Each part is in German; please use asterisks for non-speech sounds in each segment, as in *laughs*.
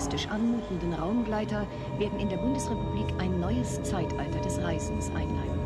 futuristisch anmutenden Raumgleiter werden in der Bundesrepublik ein neues Zeitalter des Reisens einleiten.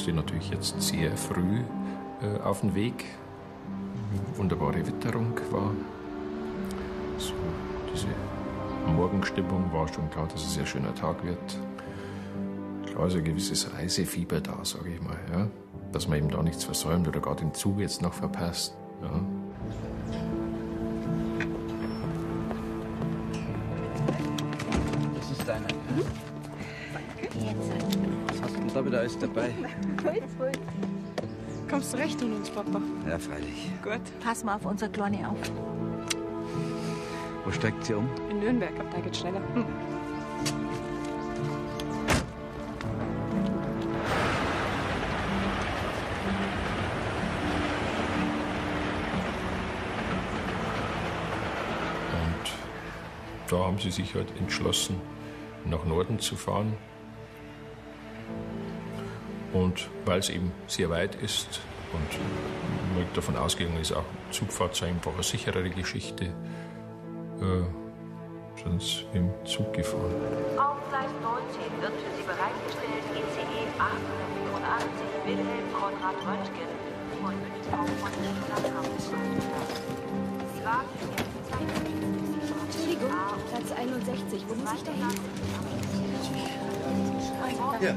Musste natürlich jetzt sehr früh äh, auf den Weg. Wunderbare Witterung war. So, diese Morgenstimmung war schon klar, dass es ein sehr schöner Tag wird. Klar ist ein gewisses Reisefieber da, sage ich mal. Ja? Dass man eben da nichts versäumt oder gar den Zug jetzt noch verpasst. Ja? Da alles dabei? Kommst du recht ohne uns, Papa? Ja, freilich. Gut. Pass mal auf unser Kleine auf. Wo steigt sie um? In Nürnberg, ab da geht's schneller. Hm. Und da haben sie sich halt entschlossen, nach Norden zu fahren. Und weil es eben sehr weit ist und man davon ausgegangen ist, auch Zugfahrt sei einfach eine sicherere Geschichte, äh, sind sie im Zug gefahren. Auf Gleis 19 wird für Sie bereitgestellt ICE 885 Wilhelm Konrad Röntgen von München nach Sie warten jetzt Entschuldigung, Platz 61. Wo muss ich da hin? Ja.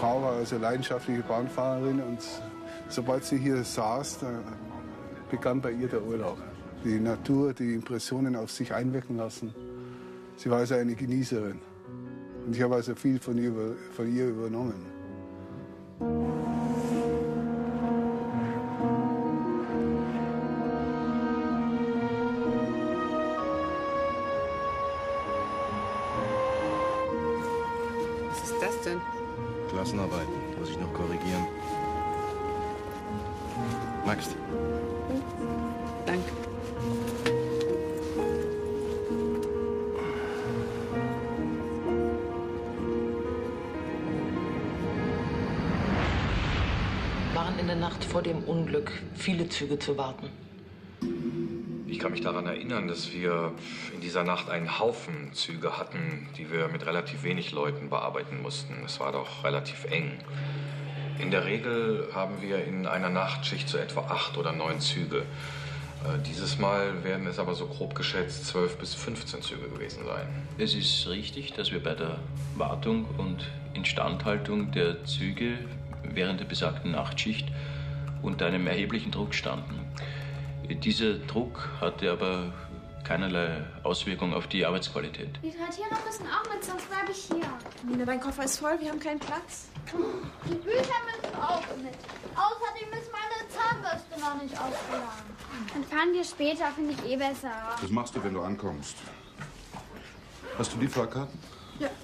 Frau war also leidenschaftliche Bahnfahrerin und sobald sie hier saß, da begann bei ihr der Urlaub. Die Natur, die Impressionen auf sich einwirken lassen. Sie war also eine Genießerin. Und ich habe also viel von ihr, von ihr übernommen. Magst Danke. waren in der Nacht vor dem Unglück viele Züge zu warten. Ich kann mich daran erinnern, dass wir in dieser Nacht einen Haufen Züge hatten, die wir mit relativ wenig Leuten bearbeiten mussten. Es war doch relativ eng. In der Regel haben wir in einer Nachtschicht so etwa acht oder neun Züge. Äh, Dieses Mal werden es aber so grob geschätzt zwölf bis 15 Züge gewesen sein. Es ist richtig, dass wir bei der Wartung und Instandhaltung der Züge während der besagten Nachtschicht unter einem erheblichen Druck standen. Dieser Druck hatte aber keinerlei Auswirkung auf die Arbeitsqualität. Die drei Tiere müssen auch mit, sonst bleibe ich hier. Nina, dein Koffer ist voll, wir haben keinen Platz. Die Bücher müssen auch mit. Außerdem ist meine Zahnbürste noch nicht aufgeladen. Dann fahren wir später, finde ich eh besser. Das machst du, wenn du ankommst. Hast du die Fahrkarten?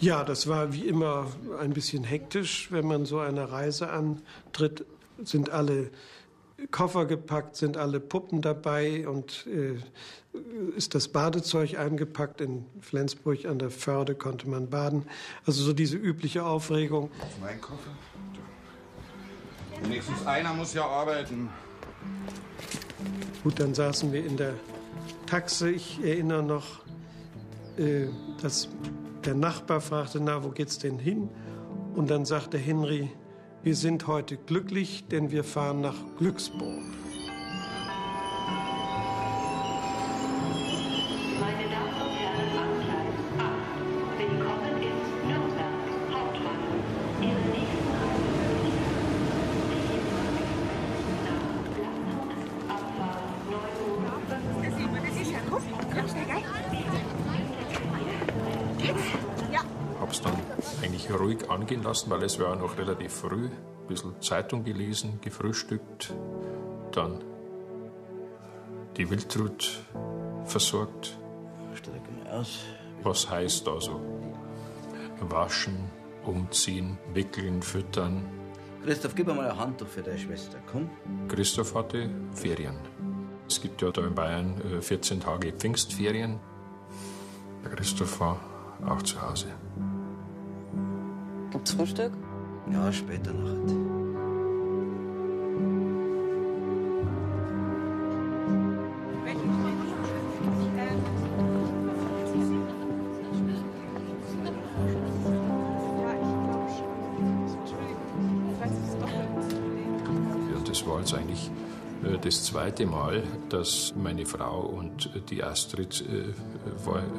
Ja, das war wie immer ein bisschen hektisch, wenn man so eine Reise antritt. Sind alle Koffer gepackt, sind alle Puppen dabei und äh, ist das Badezeug eingepackt. In Flensburg an der Förde konnte man baden. Also so diese übliche Aufregung. Mein Koffer? Wenigstens einer muss ja arbeiten. Gut, dann saßen wir in der Taxe. Ich erinnere noch, äh, dass der Nachbar fragte, na, wo geht's denn hin? Und dann sagte Henry, wir sind heute glücklich, denn wir fahren nach Glücksburg. Lassen, weil es war noch relativ früh. Ein bisschen Zeitung gelesen, gefrühstückt, dann die Wildtrut versorgt. Was heißt also? Waschen, umziehen, wickeln, füttern. Christoph, gib mir mal ein Handtuch für deine Schwester, komm. Christoph hatte Ferien. Es gibt ja da in Bayern äh, 14 Tage Pfingstferien. Der Christoph war auch zu Hause. Gibt's Frühstück? Ja, später nachher. Das war jetzt eigentlich äh, das zweite Mal, dass meine Frau und äh, die Astrid äh,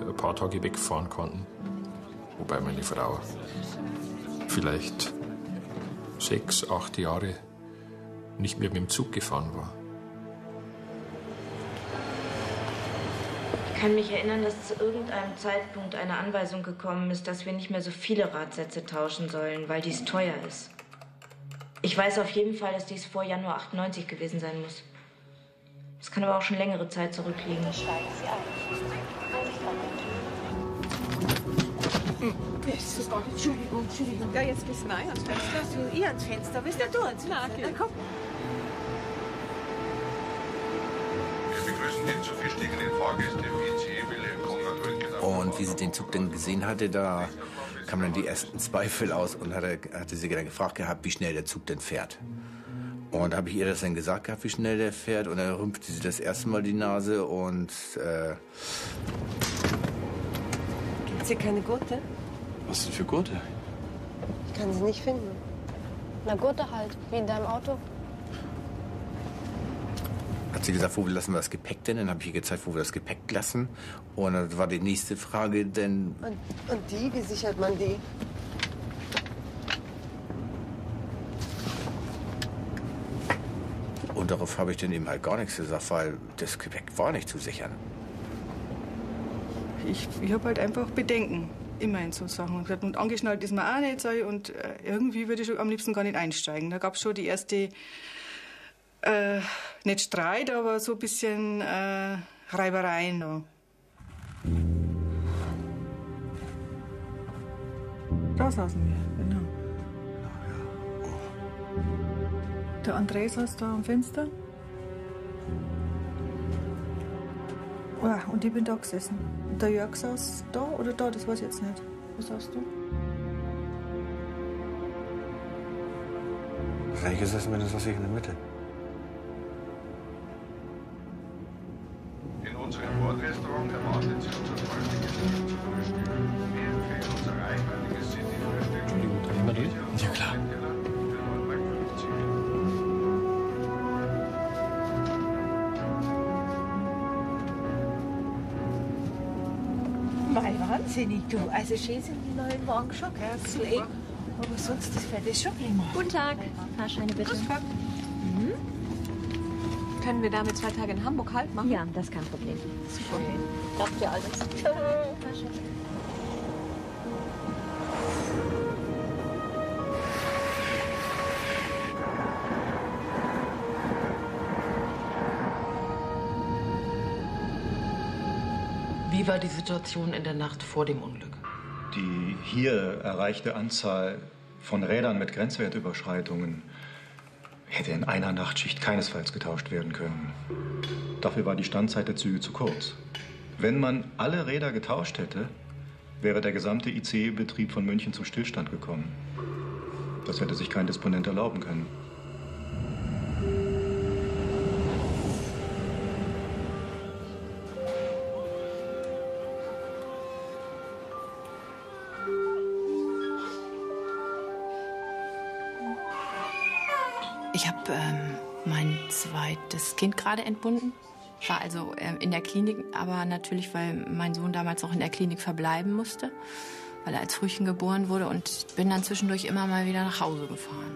ein paar Tage wegfahren konnten. Wobei meine Frau vielleicht sechs, acht Jahre nicht mehr mit dem Zug gefahren war. Ich kann mich erinnern, dass zu irgendeinem Zeitpunkt eine Anweisung gekommen ist, dass wir nicht mehr so viele Radsätze tauschen sollen, weil dies teuer ist. Ich weiß auf jeden Fall, dass dies vor Januar 98 gewesen sein muss. Es kann aber auch schon längere Zeit zurückliegen. Super. Entschuldigung, Entschuldigung. Ja, jetzt gehst du rein ans Fenster. Ihr ans Fenster. Wisst ihr, du ans Fenster. Na, komm. Wir begrüßen den zu Fahrgäste im ICE Wilhelm. Und wie sie den Zug dann gesehen hatte, da kamen dann die ersten Zweifel aus und hatte, hatte sie dann gefragt gehabt, wie schnell der Zug denn fährt. Und habe ich ihr das dann gesagt gehabt, wie schnell der fährt. Und dann rümpfte sie das erste Mal die Nase und äh, Gibt's hier keine Gurte? was denn für Gurte? Ich kann sie nicht finden. Na Gurte halt, wie in deinem Auto. Hat sie gesagt, wo lassen wir das Gepäck denn? Dann habe ich ihr gezeigt, wo wir das Gepäck lassen. Und dann war die nächste Frage, denn Und, und die, wie sichert man die? Und darauf habe ich dann eben halt gar nichts gesagt, weil das Gepäck war nicht zu sichern. Ich, ich habe halt einfach Bedenken. Immer in so Sachen. Und angeschnallt ist man auch nicht. Sag ich, und äh, irgendwie würde ich schon am liebsten gar nicht einsteigen. Da gab es schon die erste, äh, nicht Streit, aber so ein bisschen äh, Reibereien. Da. Da saßen wir, genau. Der André saß da am Fenster. Ah, und ich bin da gesessen. Und der Jörg saß da oder da, das weiß ich jetzt nicht. Wo saßt du? Ich gesessen bin, das saß ich in der Mitte. Du. Also schön sind die neuen Wagen schon, gell? Eng. Aber sonst das Fett ist schon prima. Guten Tag. Fahrscheine bitte. Mhm. Können wir damit zwei Tage in Hamburg halt machen? Ja, das ist kein Problem. Super. Klappt ja alles. Wie war die Situation in der Nacht vor dem Unglück? Die hier erreichte Anzahl von Rädern mit Grenzwertüberschreitungen hätte in einer Nachtschicht keinesfalls getauscht werden können. Dafür war die Standzeit der Züge zu kurz. Wenn man alle Räder getauscht hätte, wäre der gesamte ICE-Betrieb von München zum Stillstand gekommen. Das hätte sich kein Disponent erlauben können. Habe ähm, mein zweites Kind gerade entbunden. War also äh, in der Klinik, aber natürlich, weil mein Sohn damals auch in der Klinik verbleiben musste, weil er als Frühchen geboren wurde und bin dann zwischendurch immer mal wieder nach Hause gefahren.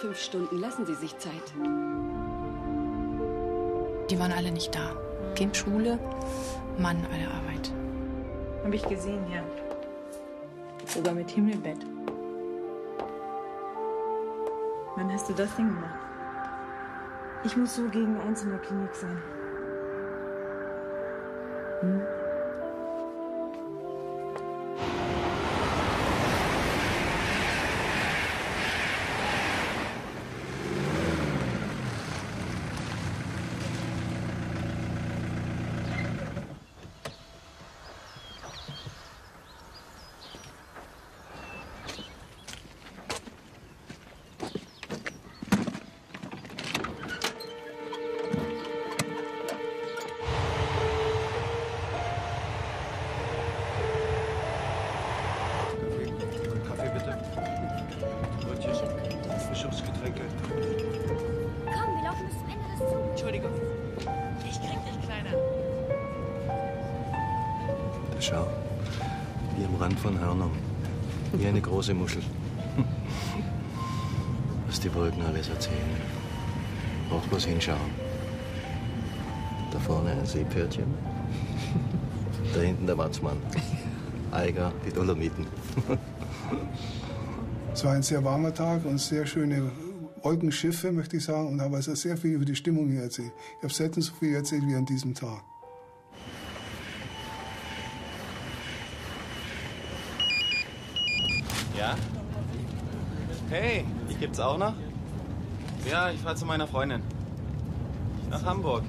Fünf Stunden. Lassen Sie sich Zeit. Die waren alle nicht da. Kind Schule, Mann bei der Arbeit. Hab ich gesehen, ja. Sogar mit Himmelbett. Wann hast du das denn gemacht? Ich muss so gegen eins in der Klinik sein. Hm? Wie eine große Muschel. Was die Wolken alles erzählen. Braucht bloß hinschauen. Da vorne ein Seepferdchen. Da hinten der Watzmann. Eiger, die Dolomiten. Es war ein sehr warmer Tag und sehr schöne Wolkenschiffe, möchte ich sagen, und habe also sehr viel über die Stimmung hier erzählt. Ich habe selten so viel erzählt wie an diesem Tag. Ja? Hey, die gibt's auch noch? Ja, ich fahr zu meiner Freundin. Nach Hamburg.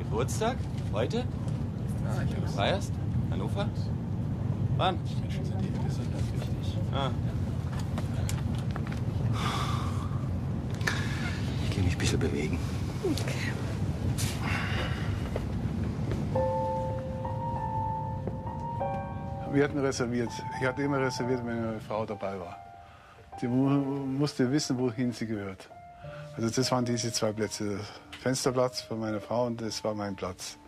Geburtstag? Heute? Du feierst? Hannover? Wann? Ah. Ich gehe mich ein bisschen bewegen. Wir hatten reserviert. Ich hatte immer reserviert, wenn eine Frau dabei war. Die mu- musste wissen, wohin sie gehört. Also das waren diese zwei Plätze. Fensterplatz von meiner Frau und das war mein Platz.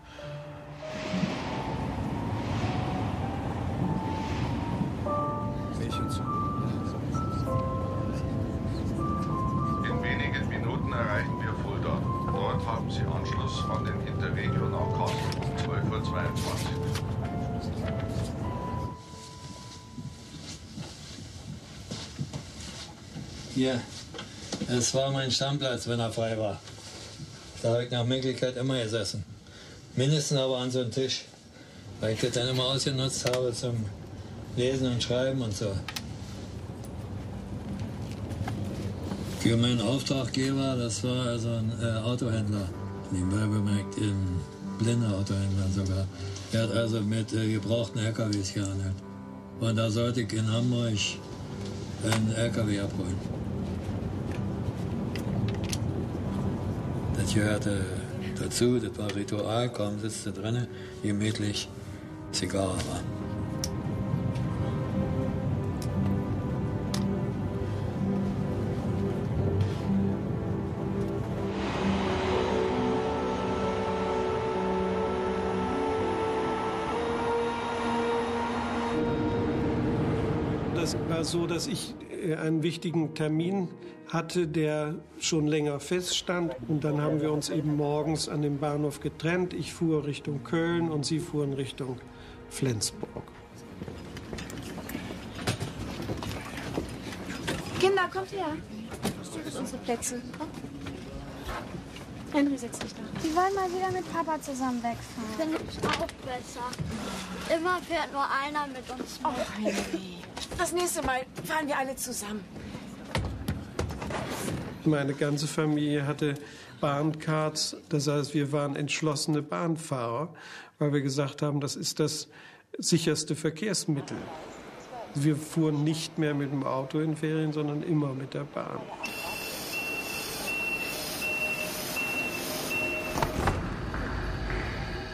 Hier, es war mein Stammplatz, wenn er frei war. Da habe ich nach Möglichkeit immer gesessen. Mindestens aber an so einem Tisch. Weil ich das dann immer ausgenutzt habe zum Lesen und Schreiben und so. Für meinen Auftraggeber, das war also ein äh, Autohändler. Nebenbei bemerkt, ein blinder Autohändler sogar. Er hat also mit äh, gebrauchten LKWs gehandelt. Und da sollte ich in Hamburg einen LKW abholen. Gehörte dazu, das war Ritual, kaum sitzt du drinnen, gemütlich, Zigarre war. Das war so, dass ich äh, einen wichtigen Termin hatte, der schon länger feststand. Und dann haben wir uns eben morgens an dem Bahnhof getrennt. Ich fuhr Richtung Köln und Sie fuhren Richtung Flensburg. Kinder, kommt her. Das sind unsere Plätze. Komm. Henry, setz dich da. Wir wollen mal wieder mit Papa zusammen wegfahren. Finde ich auch besser. Immer fährt nur einer mit uns mit. Oh, Henry. Das nächste Mal fahren wir alle zusammen. Meine ganze Familie hatte Bahncards. Das heißt, wir waren entschlossene Bahnfahrer, weil wir gesagt haben, das ist das sicherste Verkehrsmittel. Wir fuhren nicht mehr mit dem Auto in Ferien, sondern immer mit der Bahn.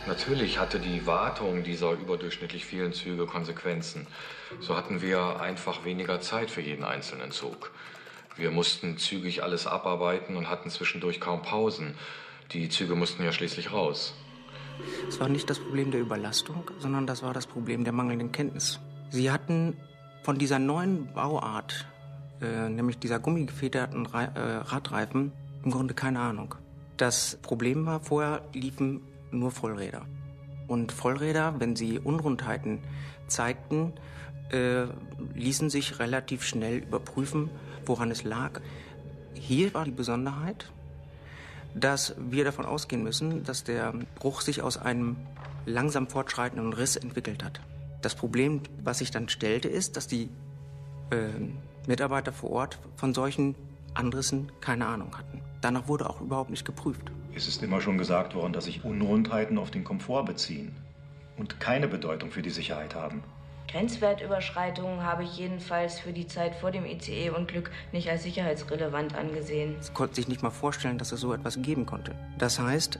Natürlich hatte die Wartung dieser überdurchschnittlich vielen Züge Konsequenzen. So hatten wir einfach weniger Zeit für jeden einzelnen Zug. Wir mussten zügig alles abarbeiten und hatten zwischendurch kaum Pausen. Die Züge mussten ja schließlich raus. Es war nicht das Problem der Überlastung, sondern das war das Problem der mangelnden Kenntnis. Sie hatten von dieser neuen Bauart, äh, nämlich dieser gummigefederten Re äh, Radreifen, im Grunde keine Ahnung. Das Problem war, vorher liefen nur Vollräder. Und Vollräder, wenn sie Unrundheiten zeigten, äh, ließen sich relativ schnell überprüfen, woran es lag. Hier war die Besonderheit, dass wir davon ausgehen müssen, dass der Bruch sich aus einem langsam fortschreitenden Riss entwickelt hat. Das Problem, was sich dann stellte, ist, dass die äh, Mitarbeiter vor Ort von solchen Anrissen keine Ahnung hatten. Danach wurde auch überhaupt nicht geprüft. Es ist immer schon gesagt worden, dass sich Unrundheiten auf den Komfort beziehen und keine Bedeutung für die Sicherheit haben. Grenzwertüberschreitungen habe ich jedenfalls für die Zeit vor dem ICE-Unglück nicht als sicherheitsrelevant angesehen. Sie konnten sich nicht mal vorstellen, dass es so etwas geben konnte. Das heißt,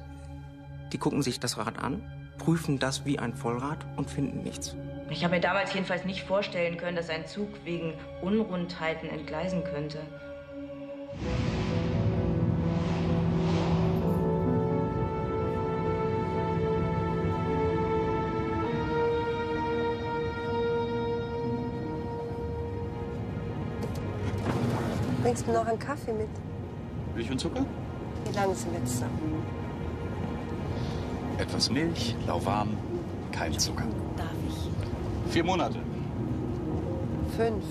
die gucken sich das Rad an, prüfen das wie ein Vollrad und finden nichts. Ich habe mir damals jedenfalls nicht vorstellen können, dass ein Zug wegen Unrundheiten entgleisen könnte. Bringst du noch einen Kaffee mit? Milch und Zucker? Wie lange sind wir zusammen? Etwas Milch, lauwarm, kein Zucker. Darf ich? Vier Monate. Fünf.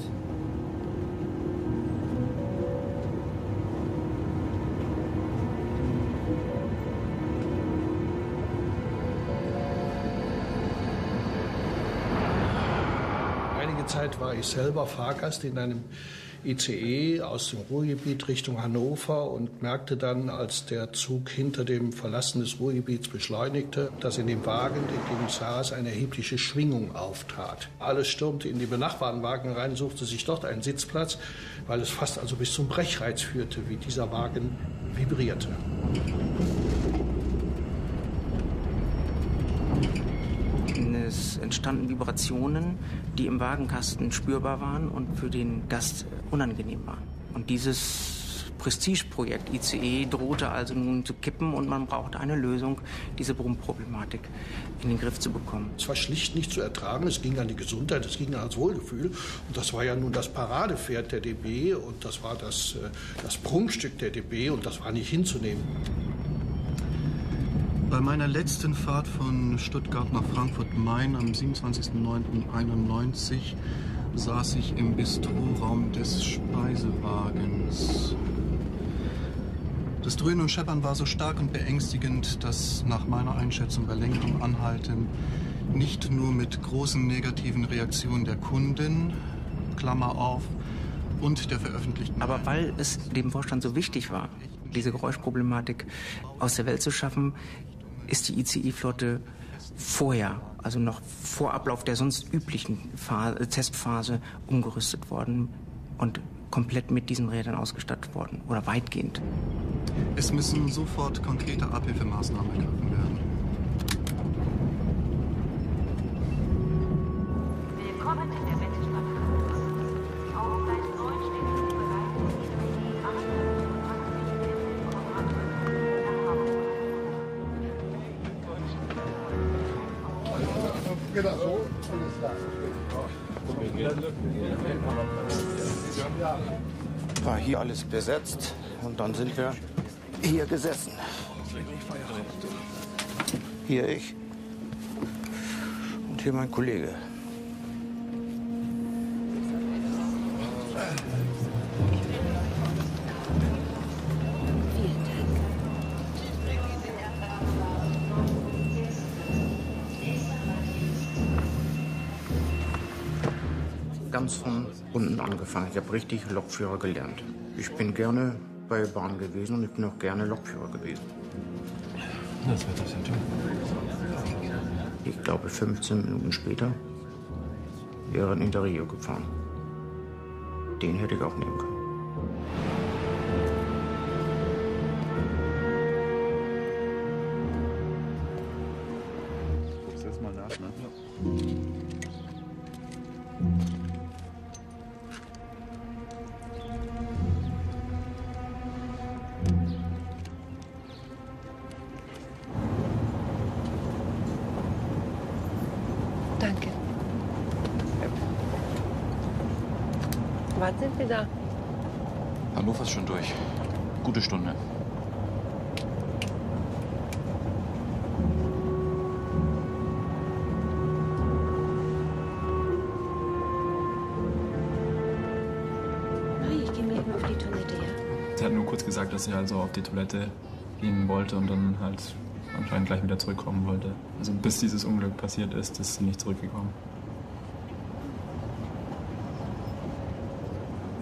Einige Zeit war ich selber Fahrgast in einem ICE aus dem Ruhrgebiet Richtung Hannover und merkte dann, als der Zug hinter dem Verlassen des Ruhrgebiets beschleunigte, dass in dem Wagen, in dem ich saß, eine erhebliche Schwingung auftrat. Alles stürmte in die benachbarten Wagen rein, suchte sich dort einen Sitzplatz, weil es fast also bis zum Brechreiz führte, wie dieser Wagen vibrierte. Es entstanden Vibrationen, die im Wagenkasten spürbar waren und für den Gast unangenehm waren. Und dieses Prestigeprojekt ICE drohte also nun zu kippen und man brauchte eine Lösung, diese Brummproblematik in den Griff zu bekommen. Es war schlicht nicht zu ertragen. Es ging an die Gesundheit, es ging ans Wohlgefühl. Und das war ja nun das Paradepferd der DB und das war das, äh, das Prunkstück der DB und das war nicht hinzunehmen. Bei meiner letzten Fahrt von Stuttgart nach Frankfurt-Main am 27.09.91 saß ich im Bistroraum des Speisewagens. Das Dröhnen und Scheppern war so stark und beängstigend, dass nach meiner Einschätzung bei längerem Anhalten nicht nur mit großen negativen Reaktionen der Kunden, Klammer auf, und der veröffentlichten. Aber weil es dem Vorstand so wichtig war, diese Geräuschproblematik aus der Welt zu schaffen, ist die ICE-Flotte vorher, also noch vor Ablauf der sonst üblichen Phase, Testphase, umgerüstet worden und komplett mit diesen Rädern ausgestattet worden oder weitgehend. Es müssen sofort konkrete Abhilfemaßnahmen ergriffen werden. Besetzt und dann sind wir hier gesessen. Hier ich und hier mein Kollege. Angefangen. Ich habe richtig Lokführer gelernt. Ich bin gerne bei der Bahn gewesen und ich bin auch gerne Lokführer gewesen. Was wird das denn tun? Ich glaube, 15 Minuten später wäre ein Interrio gefahren. Den hätte ich auch nehmen können. Dass sie also auf die Toilette gehen wollte und dann halt anscheinend gleich wieder zurückkommen wollte. Also bis dieses Unglück passiert ist, ist sie nicht zurückgekommen.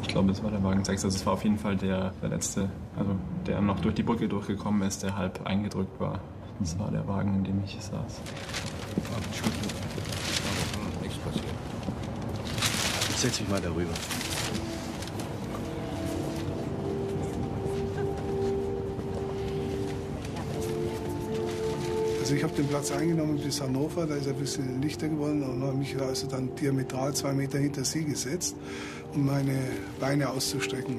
Ich glaube, es war der Wagen 6. Also es war auf jeden Fall der, der letzte, also der noch durch die Brücke durchgekommen ist, der halb eingedrückt war. Das war der Wagen, in dem ich saß. Ich setz dich mal darüber. Also ich habe den Platz eingenommen bis Hannover, da ist er ein bisschen lichter geworden und habe mich also dann diametral zwei Meter hinter sie gesetzt, um meine Beine auszustrecken.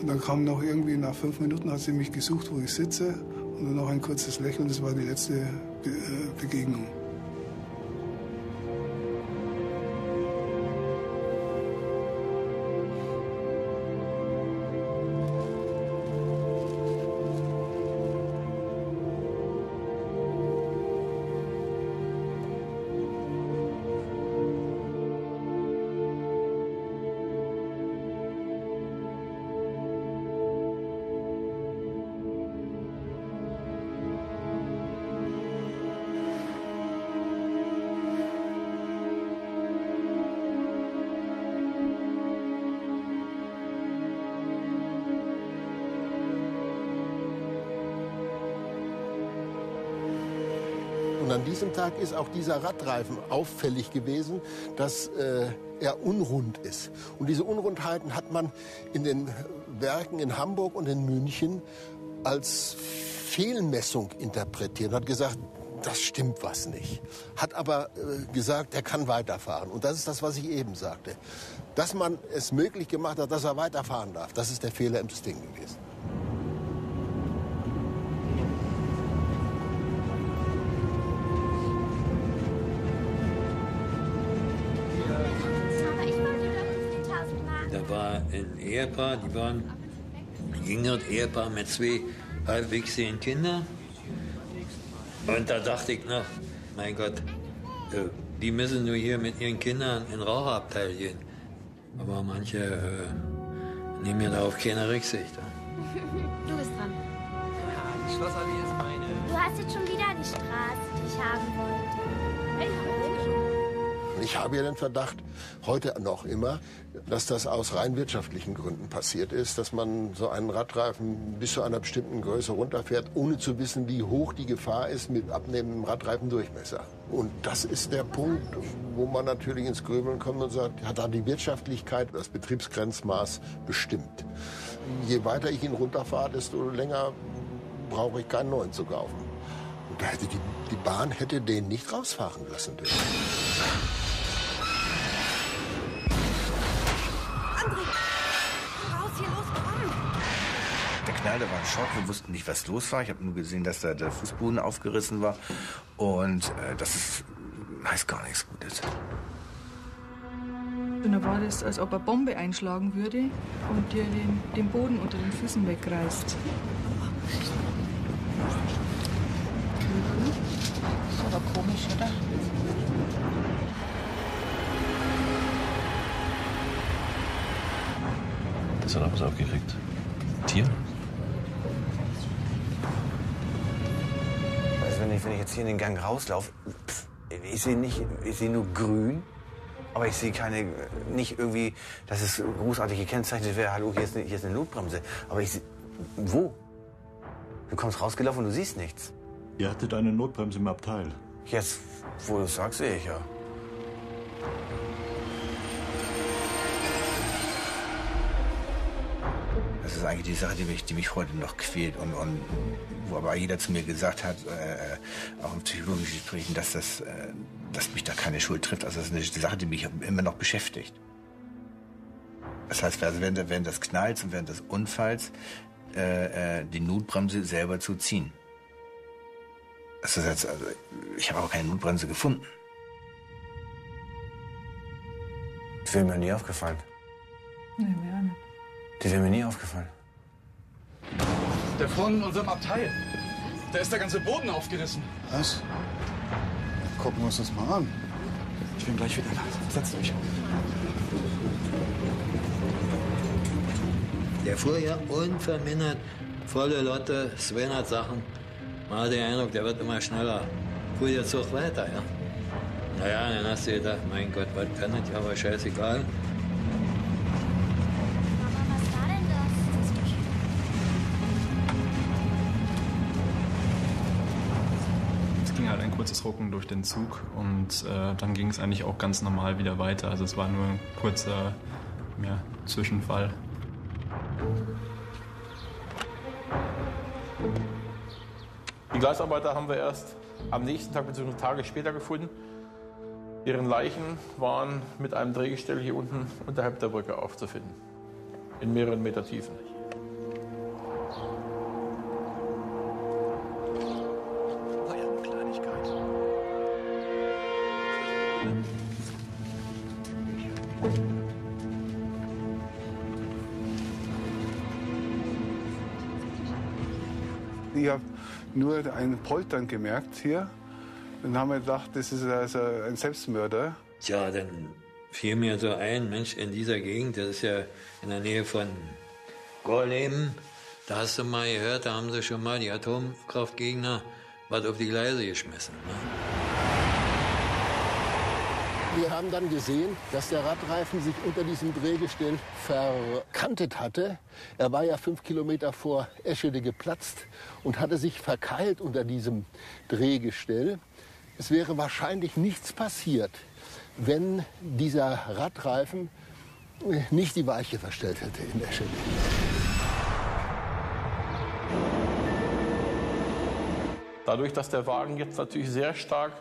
Und dann kam noch irgendwie nach fünf Minuten hat sie mich gesucht, wo ich sitze und dann noch ein kurzes Lächeln, das war die letzte Be äh, Begegnung. Diesem Tag ist auch dieser Radreifen auffällig gewesen, dass äh, er unrund ist. Und diese Unrundheiten hat man in den Werken in Hamburg und in München als Fehlmessung interpretiert und hat gesagt, das stimmt was nicht. Hat aber äh, gesagt, er kann weiterfahren. Und das ist das, was ich eben sagte. Dass man es möglich gemacht hat, dass er weiterfahren darf, das ist der Fehler im System gewesen. Ehepaar, die waren ein jüngeres Ehepaar mit zwei halbwegs sehenden Kindern. Und da dachte ich noch, mein Gott, äh, die müssen nur hier mit ihren Kindern in den Raucherabteil gehen. Aber manche äh, nehmen ja darauf keine Rücksicht. *laughs* Du bist dran. Die Schlossallee ist meine. Du hast jetzt schon wieder die Straße, die ich haben wollte. Und ich habe ja den Verdacht, heute noch immer, dass das aus rein wirtschaftlichen Gründen passiert ist, dass man so einen Radreifen bis zu einer bestimmten Größe runterfährt, ohne zu wissen, wie hoch die Gefahr ist mit abnehmendem Radreifendurchmesser. Und das ist der Punkt, wo man natürlich ins Grübeln kommt und sagt, hat da die Wirtschaftlichkeit das Betriebsgrenzmaß bestimmt. Je weiter ich ihn runterfahre, desto länger brauche ich keinen neuen zu kaufen. Und da hätte die, die Bahn hätte den nicht rausfahren lassen dürfen. Knall, der war ein Schock. Wir wussten nicht, was los war. Ich habe nur gesehen, dass da der Fußboden aufgerissen war. Und äh, das ist, heißt gar nichts Gutes. Und dann war das, als ob eine Bombe einschlagen würde und dir den, den Boden unter den Füßen wegreißt. Ist aber komisch, oder? Das hat er was aufgekriegt. Tier? Also wenn ich, wenn ich jetzt hier in den Gang rauslaufe, pff, ich sehe nicht, ich sehe nur grün, aber ich sehe keine, nicht irgendwie, dass es großartig gekennzeichnet wäre, hallo, hier ist, eine, hier ist eine Notbremse. Aber ich sehe, wo? Du kommst rausgelaufen und du siehst nichts. Ihr hattet eine Notbremse im Abteil. Jetzt, wo du es sagst, sehe ich ja. Das ist eigentlich die Sache, die mich, die mich heute noch quält und, und wo aber jeder zu mir gesagt hat, äh, auch in psychologischen Gesprächen, dass, das, äh, dass mich da keine Schuld trifft. Also das ist eine Sache, die mich immer noch beschäftigt. Das heißt, also während, während des Knalls und während des Unfalls äh, äh, die Notbremse selber zu ziehen. Das ist jetzt, also, ich habe aber keine Notbremse gefunden. Das wäre mir nie aufgefallen. Nee, mir auch nicht. Das wäre mir nie aufgefallen. Der von unserem Abteil. Da ist der ganze Boden aufgerissen. Was? Gucken wir uns das mal an. Ich bin gleich wieder da. Setzt euch. Der fuhr ja unvermindert volle Lotte, 200 Sachen. Man hat den Eindruck, der wird immer schneller. Fuhr der Zug weiter, ja. Naja, dann hast du gedacht, mein Gott, was kann das? Ja, aber scheißegal. Kurzes Rucken durch den Zug und äh, dann ging es eigentlich auch ganz normal wieder weiter. Also es war nur ein kurzer ja, Zwischenfall. Die Gleisarbeiter haben wir erst am nächsten Tag bzw. Tage später gefunden. Deren Leichen waren mit einem Drehgestell hier unten unterhalb der Brücke aufzufinden. In mehreren Meter Tiefen. Nur ein Poltern gemerkt hier. Dann haben wir gedacht, das ist also ein Selbstmörder. Tja, dann fiel mir so ein, Mensch, in dieser Gegend, das ist ja in der Nähe von Gorleben, da hast du mal gehört, da haben sie schon mal die Atomkraftgegner was auf die Gleise geschmissen. Ne? Wir haben dann gesehen, dass der Radreifen sich unter diesem Drehgestell verkantet hatte. Er war ja fünf Kilometer vor Eschede geplatzt und hatte sich verkeilt unter diesem Drehgestell. Es wäre wahrscheinlich nichts passiert, wenn dieser Radreifen nicht die Weiche verstellt hätte in Eschede. Dadurch, dass der Wagen jetzt natürlich sehr stark,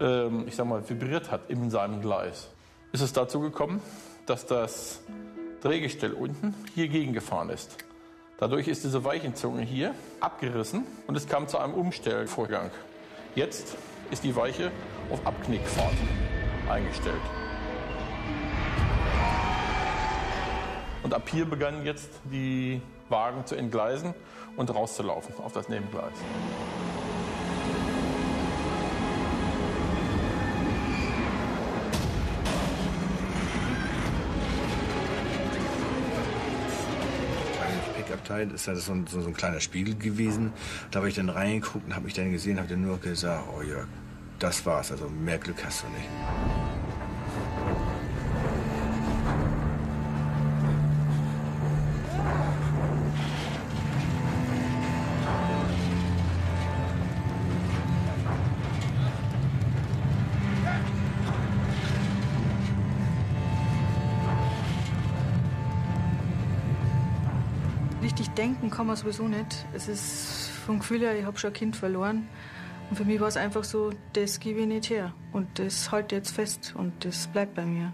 ähm, ich sag mal, vibriert hat in seinem Gleis, ist es dazu gekommen, dass das Drehgestell unten hier gegengefahren ist. Dadurch ist diese Weichenzunge hier abgerissen und es kam zu einem Umstellvorgang. Jetzt ist die Weiche auf Abknickfahrt eingestellt. Und ab hier begannen jetzt die Wagen zu entgleisen und rauszulaufen auf das Nebengleis. Pickup-Teil ist halt so ein, so, so ein kleiner Spiegel gewesen. Da habe ich dann reingeguckt und habe mich dann gesehen, habe dann nur gesagt, oh ja, das war's. Also mehr Glück hast du nicht. Denken kann man sowieso nicht. Es ist vom Gefühl her, ich habe schon ein Kind verloren. Und für mich war es einfach so, das gebe ich nicht her. Und das halte ich jetzt fest und das bleibt bei mir.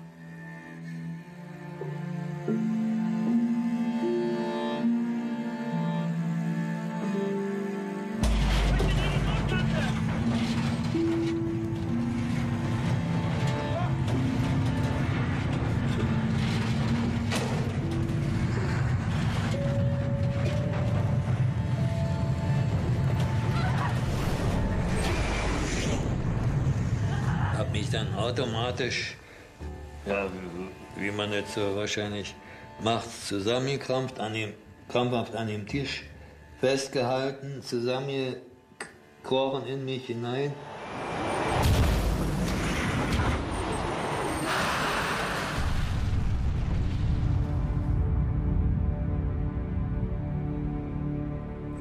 Automatisch, ja, wie, man jetzt so wahrscheinlich macht, zusammengekrampft, an dem, krampfhaft an dem Tisch festgehalten, zusammengekrochen in mich hinein.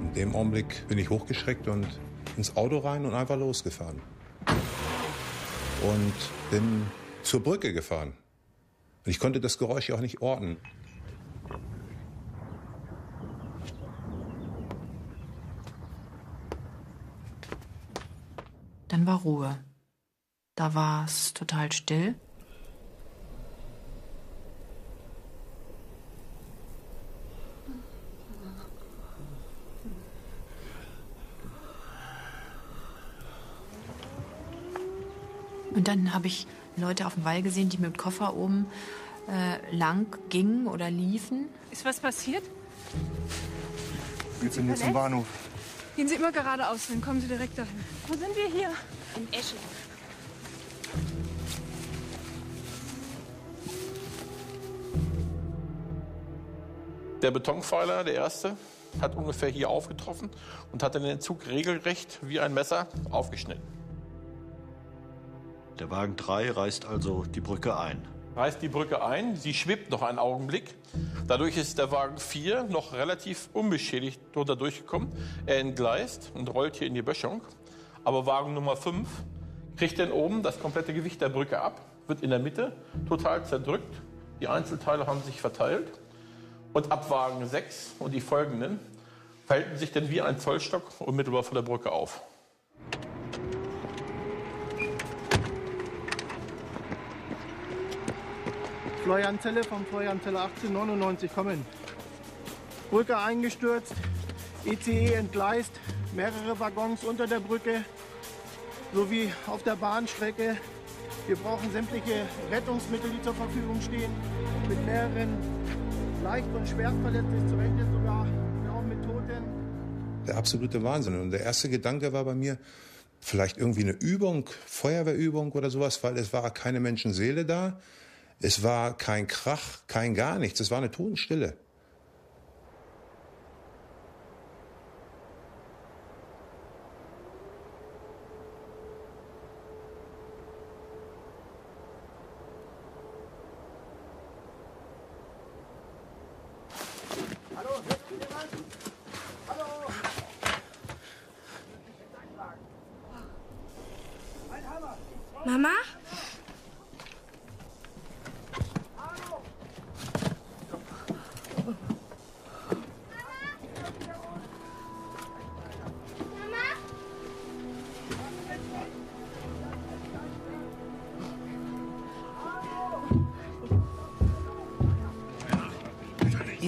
In dem Augenblick bin ich hochgeschreckt und ins Auto rein und einfach losgefahren und bin zur Brücke gefahren. Und ich konnte das Geräusch auch nicht orten. Dann war Ruhe. Da war es total still. Und dann habe ich Leute auf dem Wall gesehen, die mit dem Koffer oben äh, lang gingen oder liefen. Ist was passiert? Wir sind jetzt zum Bahnhof. Gehen Sie immer geradeaus, dann kommen Sie direkt dahin. Wo sind wir hier? In Esche. Der Betonpfeiler, der erste, hat ungefähr hier aufgetroffen und hat dann den Zug regelrecht wie ein Messer aufgeschnitten. Der Wagen 3 reißt also die Brücke ein. Reißt die Brücke ein, sie schwebt noch einen Augenblick. Dadurch ist der Wagen 4 noch relativ unbeschädigt drunter durchgekommen. Er entgleist und rollt hier in die Böschung. Aber Wagen Nummer 5 kriegt dann oben das komplette Gewicht der Brücke ab, wird in der Mitte total zerdrückt. Die Einzelteile haben sich verteilt. Und ab Wagen 6 und die folgenden verhalten sich dann wie ein Zollstock unmittelbar vor der Brücke auf. Florian-Zelle vom Florian-Zelle 1899 kommen. Brücke eingestürzt, ICE entgleist, mehrere Waggons unter der Brücke sowie auf der Bahnstrecke. Wir brauchen sämtliche Rettungsmittel, die zur Verfügung stehen, mit mehreren leicht und schwer verletzten, zu rechnen sogar auch mit Toten. Der absolute Wahnsinn. Und der erste Gedanke war bei mir, vielleicht irgendwie eine Übung, Feuerwehrübung oder sowas, weil es war keine Menschenseele da. Es war kein Krach, kein gar nichts. Es war eine Totenstille.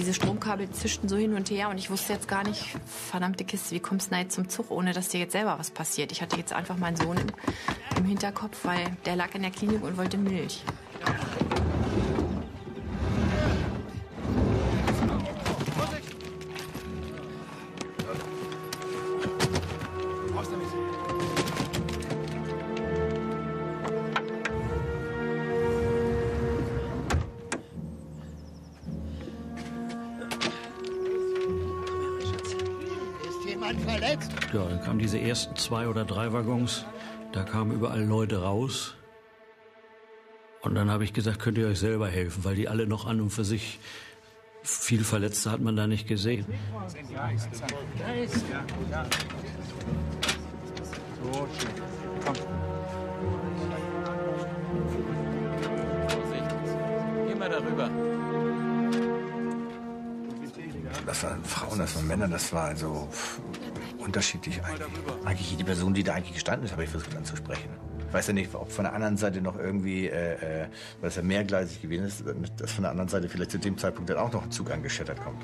Diese Stromkabel zischten so hin und her und ich wusste jetzt gar nicht, verdammte Kiste, wie kommst du jetzt zum Zug, ohne dass dir jetzt selber was passiert? Ich hatte jetzt einfach meinen Sohn im Hinterkopf, weil der lag in der Klinik und wollte Milch. Zwei oder drei Waggons. Da kamen überall Leute raus. Und dann habe ich gesagt, könnt ihr euch selber helfen, weil die alle noch an und für sich viel Verletzte hat man da nicht gesehen. Das waren Frauen, das waren Männer, das war also unterschiedlich eigentlich. Eigentlich die Person, die da eigentlich gestanden ist, habe ich versucht anzusprechen. Ich weiß ja nicht, ob von der anderen Seite noch irgendwie, äh, äh, weil es ja mehrgleisig gewesen ist, dass von der anderen Seite vielleicht zu dem Zeitpunkt dann auch noch ein Zug angeschättert kommt.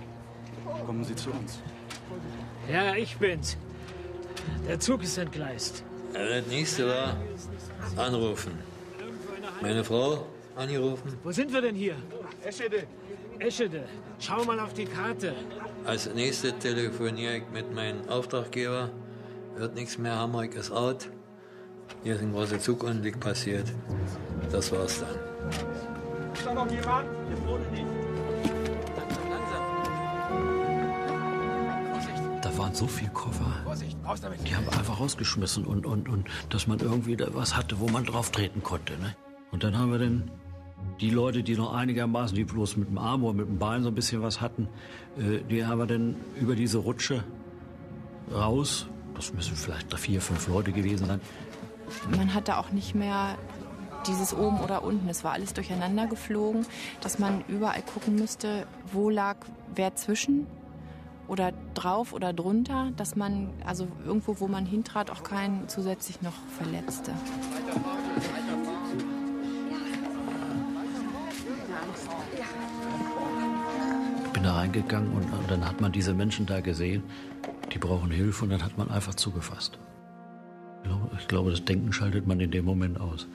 Kommen Sie zu uns. Ja, ich bin's. Der Zug ist entgleist. Das nächste war anrufen. Meine Frau angerufen. Wo sind wir denn hier? Eschede. Eschede. Schau mal auf die Karte. Als nächstes telefoniere ich mit meinem Auftraggeber. Wird nichts mehr, Hamburg ist out. Hier ist ein großer Zugunglück passiert. Das war's dann. Ist da noch jemand? Hier vorne nicht. Da waren so viele Koffer. Vorsicht, raus damit. Die haben einfach rausgeschmissen und, und, und dass man irgendwie da was hatte, wo man drauf treten konnte. Ne? Und dann haben wir dann die Leute, die noch einigermaßen, die bloß mit dem Arm oder mit dem Bein so ein bisschen was hatten, äh, die haben wir dann über diese Rutsche raus. Das müssen vielleicht vier, fünf Leute gewesen sein. Man hatte auch nicht mehr dieses oben oder unten. Es war alles durcheinander geflogen, dass man überall gucken müsste, wo lag wer zwischen. oder drauf oder drunter, dass man, also irgendwo, wo man hintrat, auch keinen zusätzlich noch Verletzte. Bin da reingegangen und, und dann hat man diese Menschen da gesehen, die brauchen Hilfe und dann hat man einfach zugefasst. Ich glaube, ich glaube, das Denken schaltet man in dem Moment aus.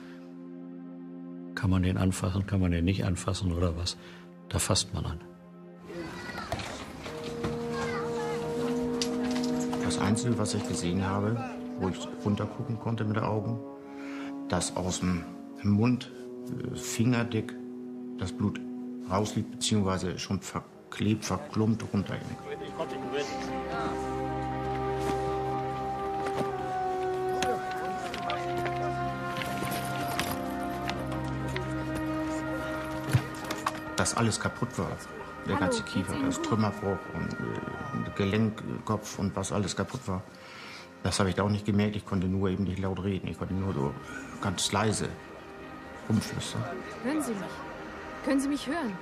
Kann man den anfassen, kann man den nicht anfassen oder was? Da fasst man an. Das Einzige, was ich gesehen habe, wo ich runtergucken konnte mit den Augen, dass aus dem Mund äh, fingerdick das Blut rauslief, beziehungsweise schon verklebt, verklumpt runterging. Dass alles kaputt war. Der ganze Kiefer, das? Trümmerbruch und äh, Gelenkkopf und was alles kaputt war. Das habe ich da auch nicht gemerkt. Ich konnte nur eben nicht laut reden. Ich konnte nur so ganz leise rumflüstern. Hören Sie mich. Können Sie mich hören?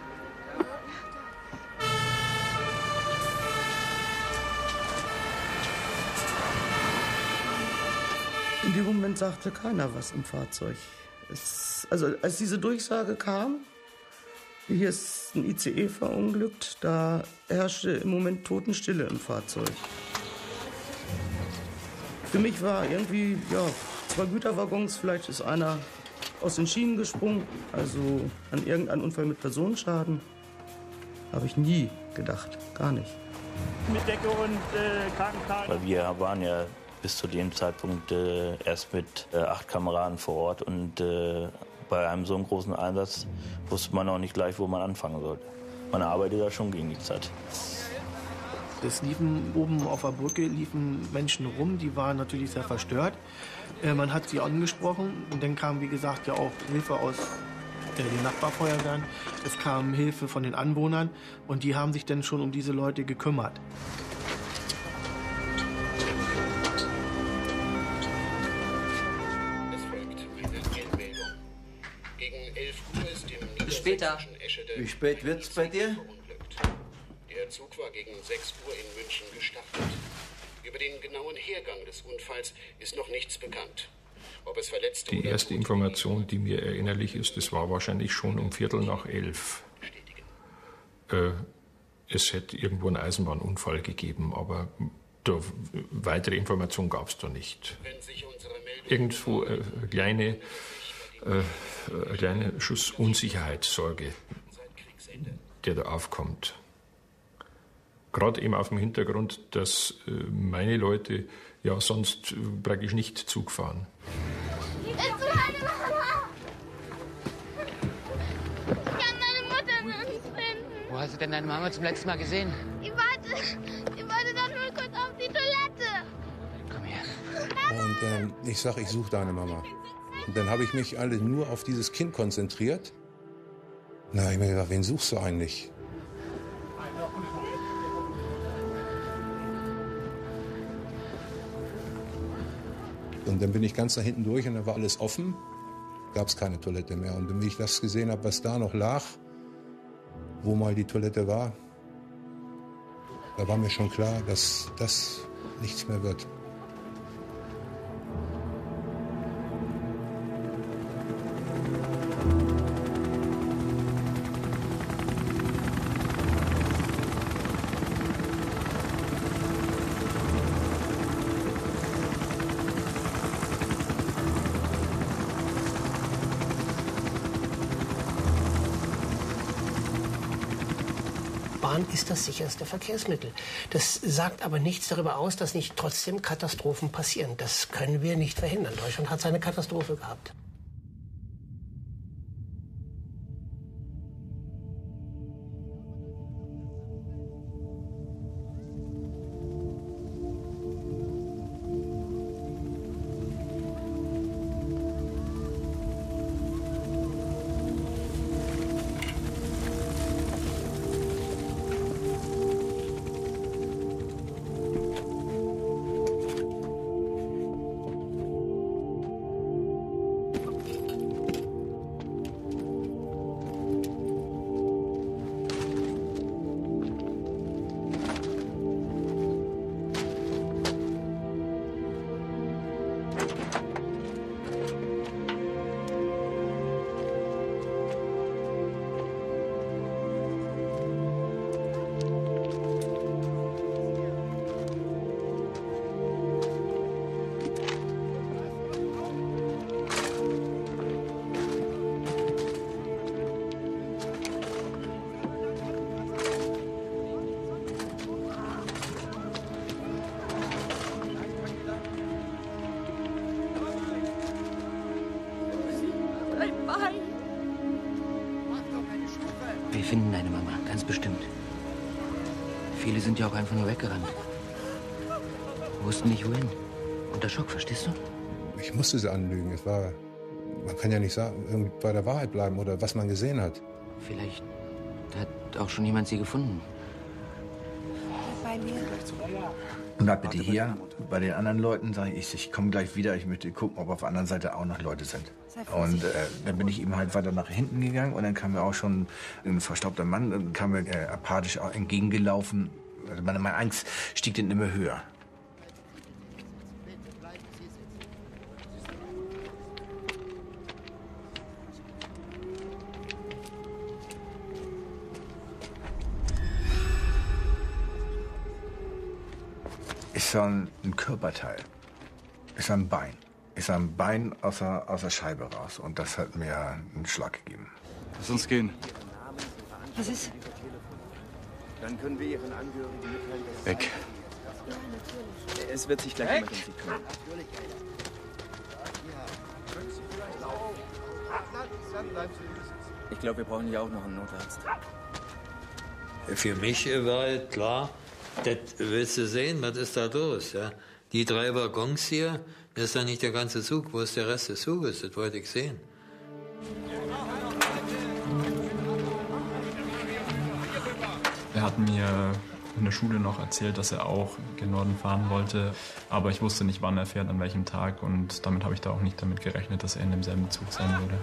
Dem Moment sagte keiner was im Fahrzeug. Es, also als diese Durchsage kam, hier ist ein ICE verunglückt, da herrschte im Moment Totenstille im Fahrzeug. Für mich war irgendwie, ja, zwei Güterwaggons, vielleicht ist einer aus den Schienen gesprungen, also an irgendeinen Unfall mit Personenschaden. Habe ich nie gedacht, gar nicht. Mit Decke und äh, Krankenwagen. Weil wir waren ja bis zu dem Zeitpunkt äh, erst mit äh, acht Kameraden vor Ort und äh, bei einem so einem großen Einsatz wusste man auch nicht gleich, wo man anfangen sollte. Man arbeitet da schon gegen die Zeit. Es liefen oben auf der Brücke liefen Menschen rum, die waren natürlich sehr verstört. Äh, man hat sie angesprochen und dann kam, wie gesagt, ja auch Hilfe aus äh, den Nachbarfeuerwehren. Es kam Hilfe von den Anwohnern und die haben sich dann schon um diese Leute gekümmert. Später. Wie spät wird's bei dir? Der Zug war gegen 6 Uhr in München gestartet. Über den genauen Hergang des Unfalls ist noch nichts bekannt. Es Die erste Information, die mir erinnerlich ist, das war wahrscheinlich schon um Viertel nach elf. Äh, es hätte irgendwo einen Eisenbahnunfall gegeben, aber da, weitere Informationen gab es da nicht. Irgendwo äh, eine kleine, äh, eine kleine Schuss Unsicherheitssorge, der da aufkommt. Gerade eben auf dem Hintergrund, dass äh, meine Leute ja sonst äh, praktisch nicht Zug fahren. Ist meine Mama? Ich kann meine Mutter nirgends finden. Wo hast du denn deine Mama zum letzten Mal gesehen? Ich warte, ich wollte doch nur kurz auf die Toilette. Und ähm, ich sage, ich suche deine Mama. Und dann habe ich mich alle nur auf dieses Kind konzentriert. Na, hab ich mir gedacht, wen suchst du eigentlich? Und dann bin ich ganz nach hinten durch und dann war alles offen. Gab es keine Toilette mehr. Und wie ich das gesehen habe, was da noch lag, wo mal die Toilette war, da war mir schon klar, dass das nichts mehr wird. Ist das sicherste Verkehrsmittel. Das sagt aber nichts darüber aus, dass nicht trotzdem Katastrophen passieren. Das können wir nicht verhindern. Deutschland hat seine Katastrophe gehabt. Musste sie anlügen. Es war, man kann ja nicht sagen, irgendwie bei der Wahrheit bleiben oder was man gesehen hat. Vielleicht hat auch schon jemand sie gefunden. Bei mir. Und bleib bitte hier. Bei den anderen Leuten sage ich, ich komme gleich wieder. Ich möchte gucken, ob auf der anderen Seite auch noch Leute sind. Und äh, dann bin ich eben halt weiter nach hinten gegangen und dann kam mir auch schon ein verstaubter Mann, dann kam mir äh, apathisch entgegengelaufen. Also meine, meine Angst stieg dann immer höher. Ist so ein, ein Körperteil. Ist ein Bein. Ist ein Bein aus der, aus der Scheibe raus. Und das hat mir einen Schlag gegeben. Lass uns gehen. Was ist? Dann können wir Ihren Angehörigen mitteilen, Weg. Es wird sich gleich jemand um Sie kümmern. Ich glaube, wir brauchen hier auch noch einen Notarzt. Für mich war halt klar, das willst du sehen, was ist da los? Ja? Die drei Waggons hier, das ist ja nicht der ganze Zug. Wo ist der Rest des Zuges? Das wollte ich sehen. Er hat mir in der Schule noch erzählt, dass er auch gen Norden fahren wollte, aber ich wusste nicht, wann er fährt, an welchem Tag und damit habe ich da auch nicht damit gerechnet, dass er in demselben Zug sein würde.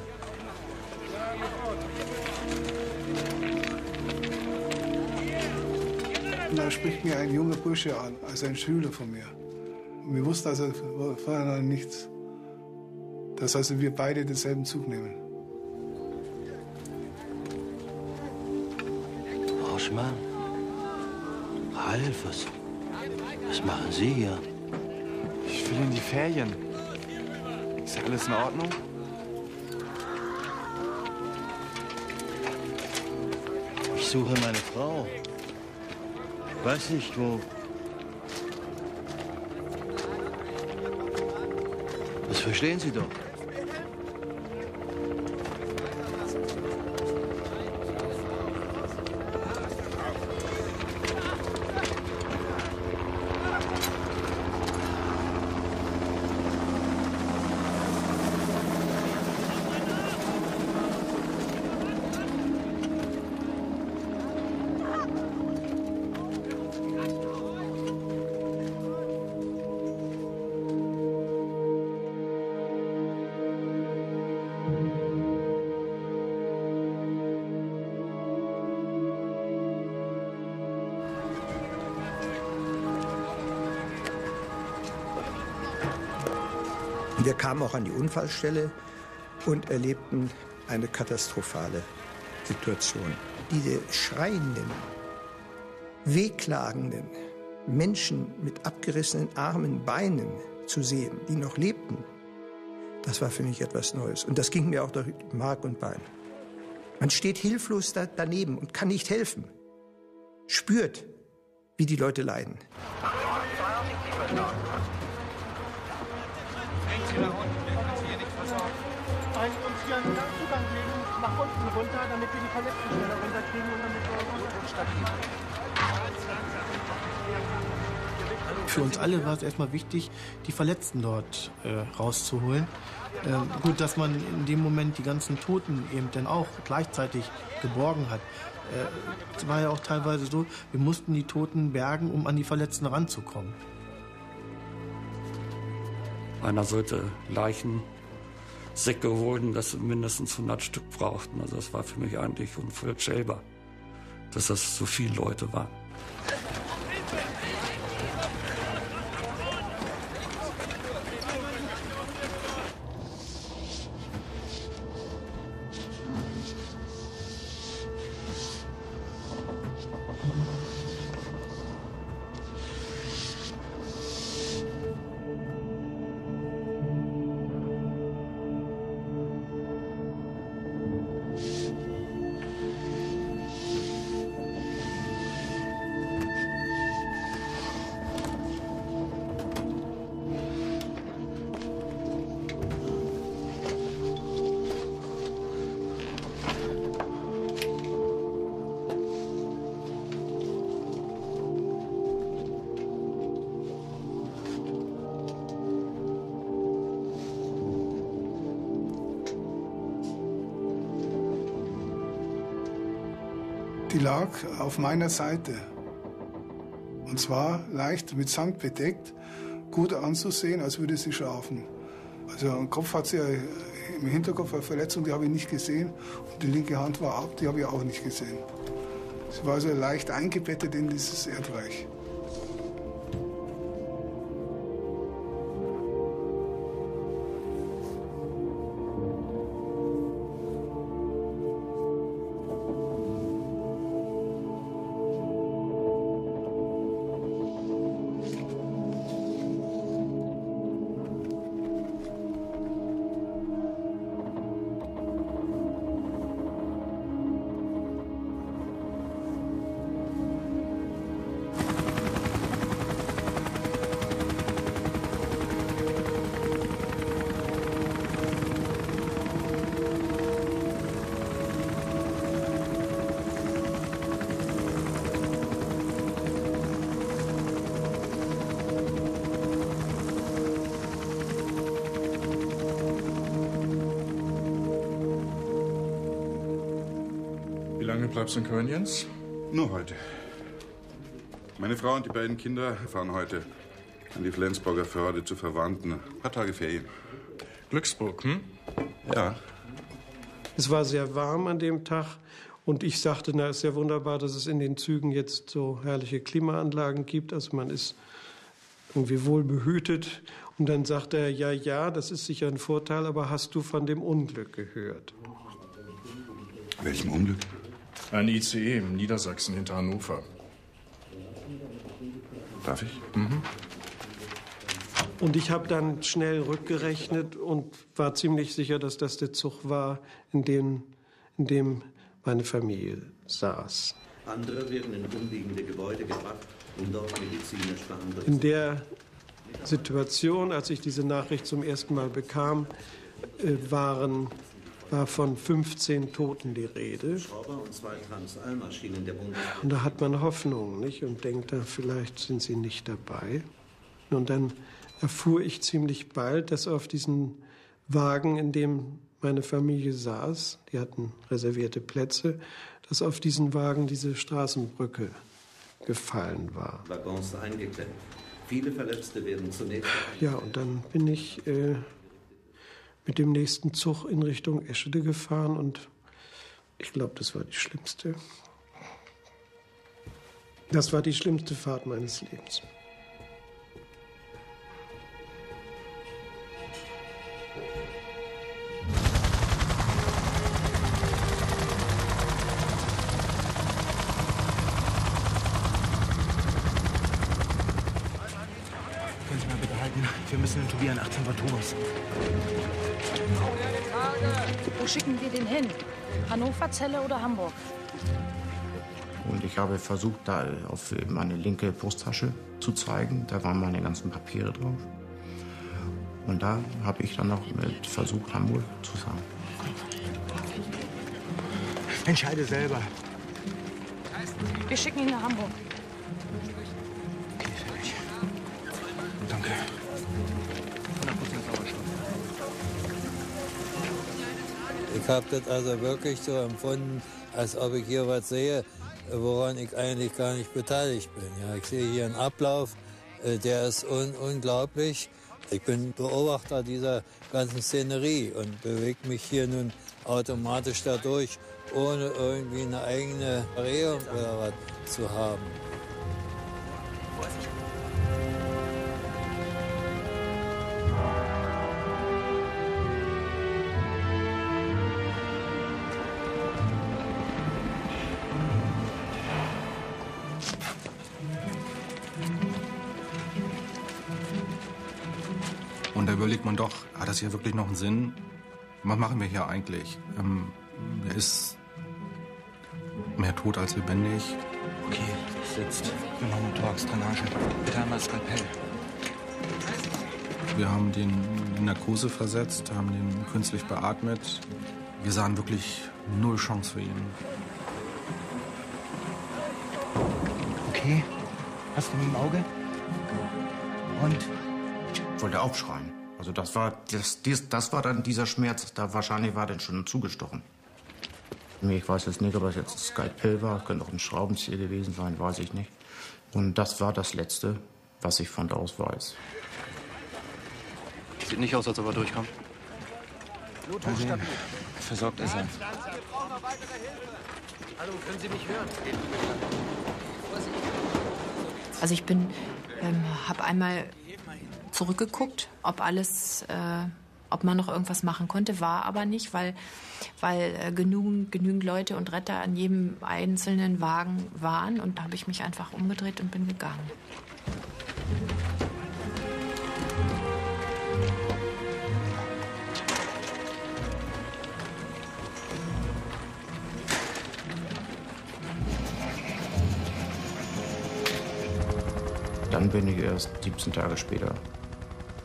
Da spricht mir ein junger Bursche an, also ein Schüler von mir. Und wir wussten also voneinander nichts. Dass also wir beide denselben Zug nehmen. Rauschmann? Ralf, was, was machen Sie hier? Ich will in die Ferien. Ist ja alles in Ordnung? Ich suche meine Frau. Weiß nicht wo. Das verstehen Sie doch. Wir kamen auch an die Unfallstelle und erlebten eine katastrophale Situation. Diese schreienden, wehklagenden Menschen mit abgerissenen Armen, Beinen zu sehen, die noch lebten, das war für mich etwas Neues. Und das ging mir auch durch Mark und Bein. Man steht hilflos da daneben und kann nicht helfen. Spürt, wie die Leute leiden. Runter, damit wir die Verletzten schneller runterkriegen und damit wir unsere Stadt Für uns alle war es erstmal wichtig, die Verletzten dort äh, rauszuholen. Ähm, gut, dass man in dem Moment die ganzen Toten eben dann auch gleichzeitig geborgen hat. Äh, Es war ja auch teilweise so, wir mussten die Toten bergen, um an die Verletzten ranzukommen. Einer sollte Leichensäcke holen, dass sie mindestens 100 Stück brauchten. Also das war für mich eigentlich unvorstellbar, dass das so viele Leute waren. Lag auf meiner Seite. Und zwar leicht mit Sand bedeckt, gut anzusehen, als würde sie schlafen. Also am Kopf hat sie im Hinterkopf eine Verletzung, die habe ich nicht gesehen. Und die linke Hand war ab, die habe ich auch nicht gesehen. Sie war also leicht eingebettet in dieses Erdreich. Bleibst in Köln, Jens? Nur heute. Meine Frau und die beiden Kinder fahren heute an die Flensburger Förde zu Verwandten. Ein paar Tage Ferien. Glücksburg, hm? Ja. Es war sehr warm an dem Tag und ich sagte, na, ist ja wunderbar, dass es in den Zügen jetzt so herrliche Klimaanlagen gibt. Also man ist irgendwie wohl behütet. Und dann sagte er, ja, ja, das ist sicher ein Vorteil, aber hast du von dem Unglück gehört? Welchem Unglück? Ein ICE in Niedersachsen hinter Hannover. Darf ich? Mhm. Und ich habe dann schnell rückgerechnet und war ziemlich sicher, dass das der Zug war, in dem, in dem meine Familie saß. Andere werden in umliegende Gebäude gebracht, um dort medizinisch behandelt In der Situation, als ich diese Nachricht zum ersten Mal bekam, äh, waren, war von 15 Toten die Rede. Und da hat man Hoffnung, nicht? Und denkt, da vielleicht sind sie nicht dabei. Und dann erfuhr ich ziemlich bald, dass auf diesen Wagen, in dem meine Familie saß, die hatten reservierte Plätze, dass auf diesen Wagen diese Straßenbrücke gefallen war. Waggons eingeklemmt. Viele Verletzte werden zunächst. Ja, und dann bin ich äh, mit dem nächsten Zug in Richtung Eschede gefahren und ich glaube, das war die schlimmste. Das war die schlimmste Fahrt meines Lebens. Müssen in Tobias 18 Uhr Thomas. Wo schicken wir den hin? Hannover, Celle oder Hamburg? Und ich habe versucht, da auf meine linke Brusttasche zu zeigen. Da waren meine ganzen Papiere drauf. Und da habe ich dann noch mit versucht, Hamburg zu sagen. Entscheide selber. Wir schicken ihn nach Hamburg. Ich habe das also wirklich so empfunden, als ob ich hier was sehe, woran ich eigentlich gar nicht beteiligt bin. Ja, ich sehe hier einen Ablauf, äh, der ist un unglaublich. Ich bin Beobachter dieser ganzen Szenerie und bewege mich hier nun automatisch dadurch, ohne irgendwie eine eigene Drehung oder was zu haben. Das hier wirklich noch einen Sinn? Was machen wir hier eigentlich? Ähm, er ist mehr tot als lebendig. Okay, sitzt. Wir machen eine Thorax-Drainage. Bitte einmal Skalpell. Wir haben den in Narkose versetzt, haben den künstlich beatmet. Wir sahen wirklich null Chance für ihn. Okay. Hast du ihn im Auge? Und? Ich wollte aufschreien. Also das war, das, dies, das war dann dieser Schmerz. Da wahrscheinlich war der schon zugestochen. Ich weiß jetzt nicht, ob das jetzt ein Skalpell war, das könnte auch ein Schraubenzieher gewesen sein, weiß ich nicht. Und das war das Letzte, was ich von da aus weiß. Sieht nicht aus, als ob er durchkommt. Also, versorgt ist er. Hallo, können Sie mich hören? Also ich bin, ähm, habe einmal zurückgeguckt, ob alles, äh, ob man noch irgendwas machen konnte, war aber nicht, weil, weil äh, genügend, genügend Leute und Retter an jedem einzelnen Wagen waren und da habe ich mich einfach umgedreht und bin gegangen. Dann bin ich erst 17 Tage später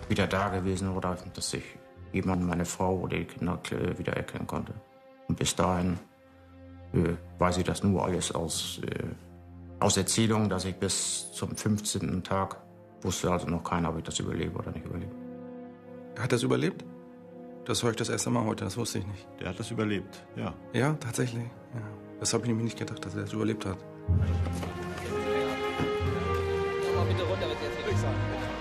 wieder da gewesen oder dass ich jemand, meine Frau oder die Kinder äh, wieder erkennen konnte. Und bis dahin äh, weiß ich das nur alles aus, äh, aus Erzählungen, dass ich bis zum 15. Tag wusste also noch keiner, ob ich das überlebe oder nicht überlebe. Hat er es überlebt? Das höre ich das erste Mal heute, das wusste ich nicht. Der hat das überlebt, ja. Ja, tatsächlich. Ja. Das habe ich nämlich nicht gedacht, dass er es überlebt hat. Mal bitte runter, wenn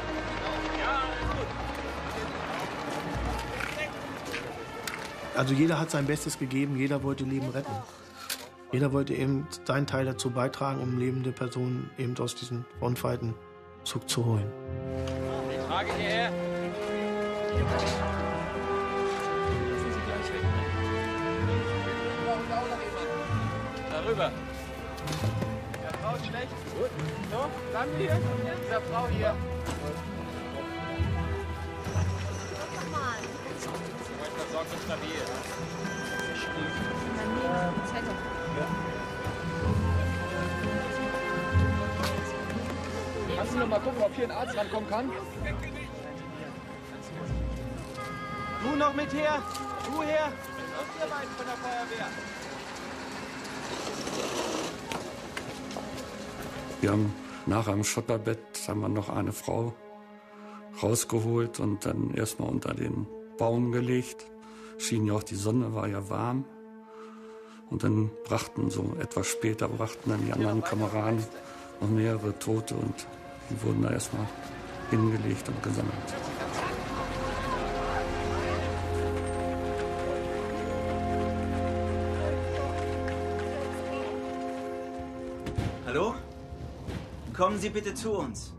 Also jeder hat sein Bestes gegeben, jeder wollte Leben retten. Jeder wollte eben seinen Teil dazu beitragen, um lebende Personen eben aus diesen Frontfighten zurückzuholen. Die Trage hierher. Darüber. Der Frau ist schlecht. Gut. So, bleiben wir hier. Dieser Frau hier. Versorgt und stabil. Kannst du noch mal gucken, ob hier ein Arzt rankommen kann? Du noch mit her. Du her. Und ihr beiden von der Feuerwehr. Wir haben nach einem Schotterbett haben wir noch eine Frau rausgeholt und dann erstmal unter den Baum gelegt. Schien ja auch die Sonne, war ja warm. Und dann brachten so etwas später brachten dann die anderen Kameraden noch mehrere Tote und die wurden da erstmal hingelegt und gesammelt. Hallo? Kommen Sie bitte zu uns.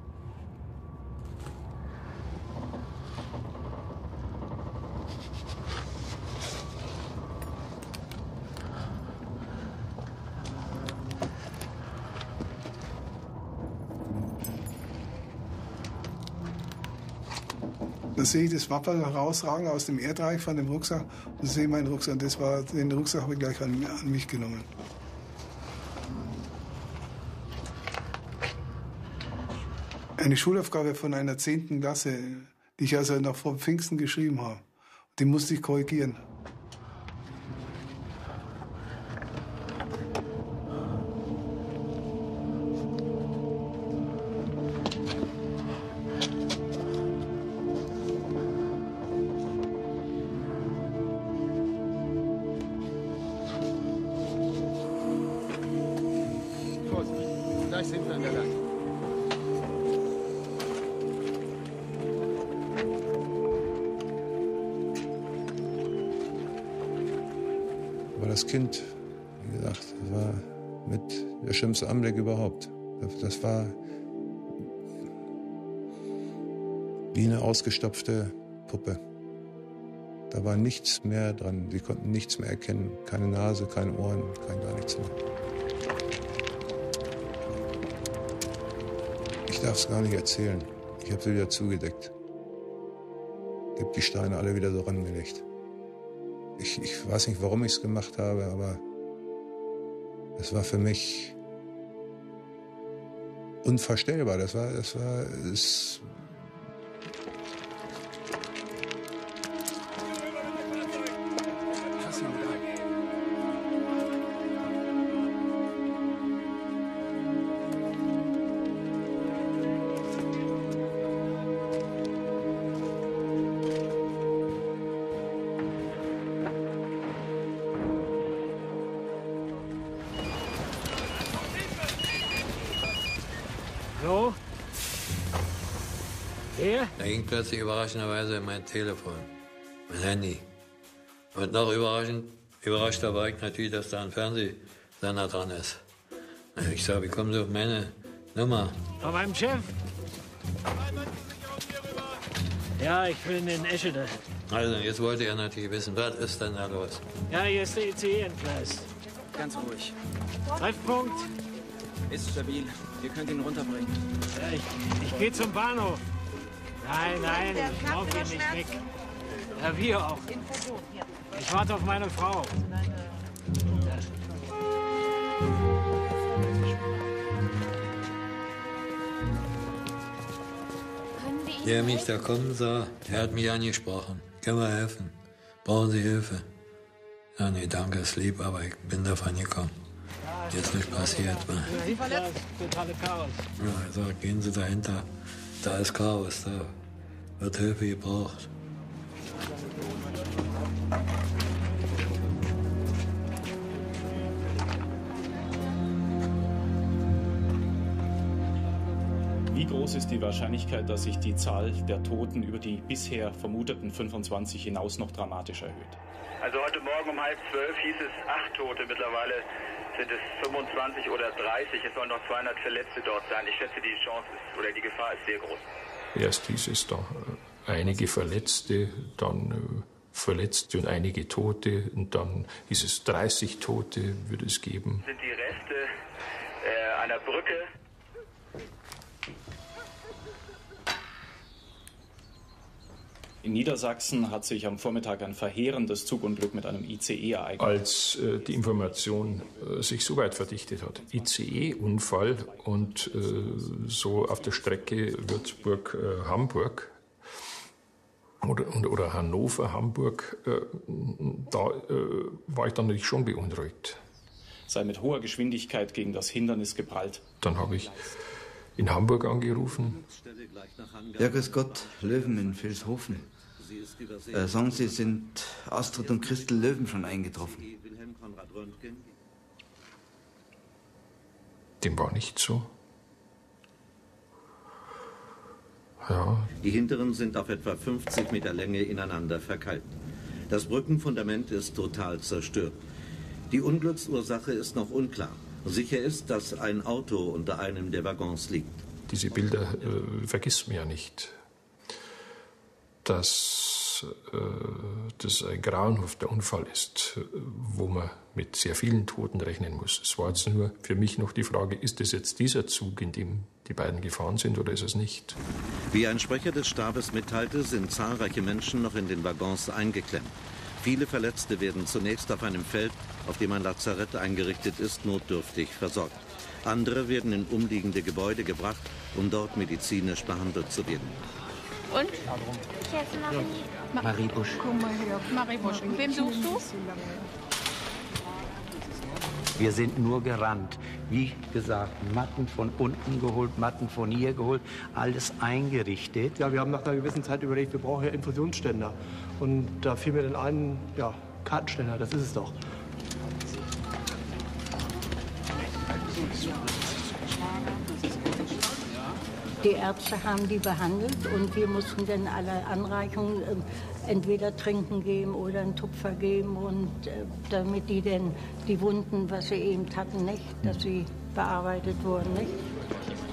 Sehe ich das Wapper herausragen aus dem Erdreich von dem Rucksack und sehe meinen Rucksack. Das war, den Rucksack habe ich gleich an, an mich genommen. Eine Schulaufgabe von einer 10. Klasse, die ich also noch vor Pfingsten geschrieben habe. Die musste ich korrigieren. Wie gesagt, war mit der schlimmste Anblick überhaupt. Das- Das war wie eine ausgestopfte Puppe. Da war nichts mehr dran. Sie konnten nichts mehr erkennen. Keine Nase, keine Ohren, kein gar nichts mehr. Ich darf es gar nicht erzählen. Ich habe sie wieder zugedeckt. Ich habe die Steine alle wieder so rangelegt. Ich, ich weiß nicht, warum ich es gemacht habe, aber es war für mich unvorstellbar. Das war, das war, es, plötzlich überraschenderweise mein Telefon, mein Handy. Und noch überraschend, überraschter war ich natürlich, dass da ein Fernsehsender dran ist. Ich sage, wie kommen Sie auf meine Nummer? Von meinem Chef? Ja, ich bin in Eschede. Also, jetzt wollte er natürlich wissen, was ist denn da los? Ja, hier ist der ICE entgleist. Ganz ruhig. Treffpunkt? Ist stabil. Wir können ihn runterbringen. Ja, ich, ich gehe zum Bahnhof. Nein, nein, ich laufe hier nicht weg. Ja, wir auch. Ich warte auf meine Frau. Der mich da kommen sah, der hat mich angesprochen. Können wir helfen? Brauchen Sie Hilfe? Ja, nee, danke, ist lieb, aber ich bin davon gekommen. Jetzt nicht passiert. Ne? Ja, totale Chaos. Ja, also gehen Sie dahinter. Da ist Chaos, da wird Hilfe gebraucht. Wie groß ist die Wahrscheinlichkeit, dass sich die Zahl der Toten über die bisher vermuteten 25 hinaus noch dramatisch erhöht? Also heute Morgen um halb zwölf hieß es acht Tote. Mittlerweile sind es 25 oder 30. Es sollen noch 200 Verletzte dort sein. Ich schätze, die Chance ist, oder die Gefahr ist sehr groß. Erst hieß es da äh, einige Verletzte, dann äh, Verletzte und einige Tote und dann hieß es 30 Tote würde es geben. Sind die Reste äh, einer Brücke In Niedersachsen hat sich am Vormittag ein verheerendes Zugunglück mit einem ICE ereignet. Als äh, die Information äh, sich so weit verdichtet hat, ICE-Unfall und äh, so auf der Strecke Würzburg-Hamburg oder, oder Hannover-Hamburg, äh, da äh, war ich dann natürlich schon beunruhigt. Sei mit hoher Geschwindigkeit gegen das Hindernis geprallt. Dann habe ich in Hamburg angerufen. Ja, grüß Gott, Löwen in Vilshofen. Äh, sagen Sie, sind Astrid und Christel Löwen schon eingetroffen? Dem war nicht so. Ja. Die hinteren sind auf etwa 50 Meter Länge ineinander verkeilt. Das Brückenfundament ist total zerstört. Die Unglücksursache ist noch unklar. Sicher ist, dass ein Auto unter einem der Waggons liegt. Diese Bilder äh, vergisst man ja nicht. Dass äh, das ein grauenhafter Unfall ist, wo man mit sehr vielen Toten rechnen muss. Es war jetzt nur für mich noch die Frage, ist es jetzt dieser Zug, in dem die beiden gefahren sind, oder ist es nicht? Wie ein Sprecher des Stabes mitteilte, sind zahlreiche Menschen noch in den Waggons eingeklemmt. Viele Verletzte werden zunächst auf einem Feld, auf dem ein Lazarett eingerichtet ist, notdürftig versorgt. Andere werden in umliegende Gebäude gebracht, um dort medizinisch behandelt zu werden. Und? Ich heiße Marie. Marie Busch. Komm mal her. Marie Busch. Und wem suchst du? Wir sind nur gerannt. Wie gesagt, Matten von unten geholt, Matten von hier geholt, alles eingerichtet. Ja, wir haben nach einer gewissen Zeit überlegt, wir brauchen ja Infusionsständer. Und da fiel mir dann ein, ja, Kartenständer, das ist es doch. Die Ärzte haben die behandelt und wir mussten dann alle Anreichungen äh, entweder trinken geben oder einen Tupfer geben und äh, damit die dann die Wunden, was sie eben hatten, nicht, dass sie bearbeitet wurden, nicht.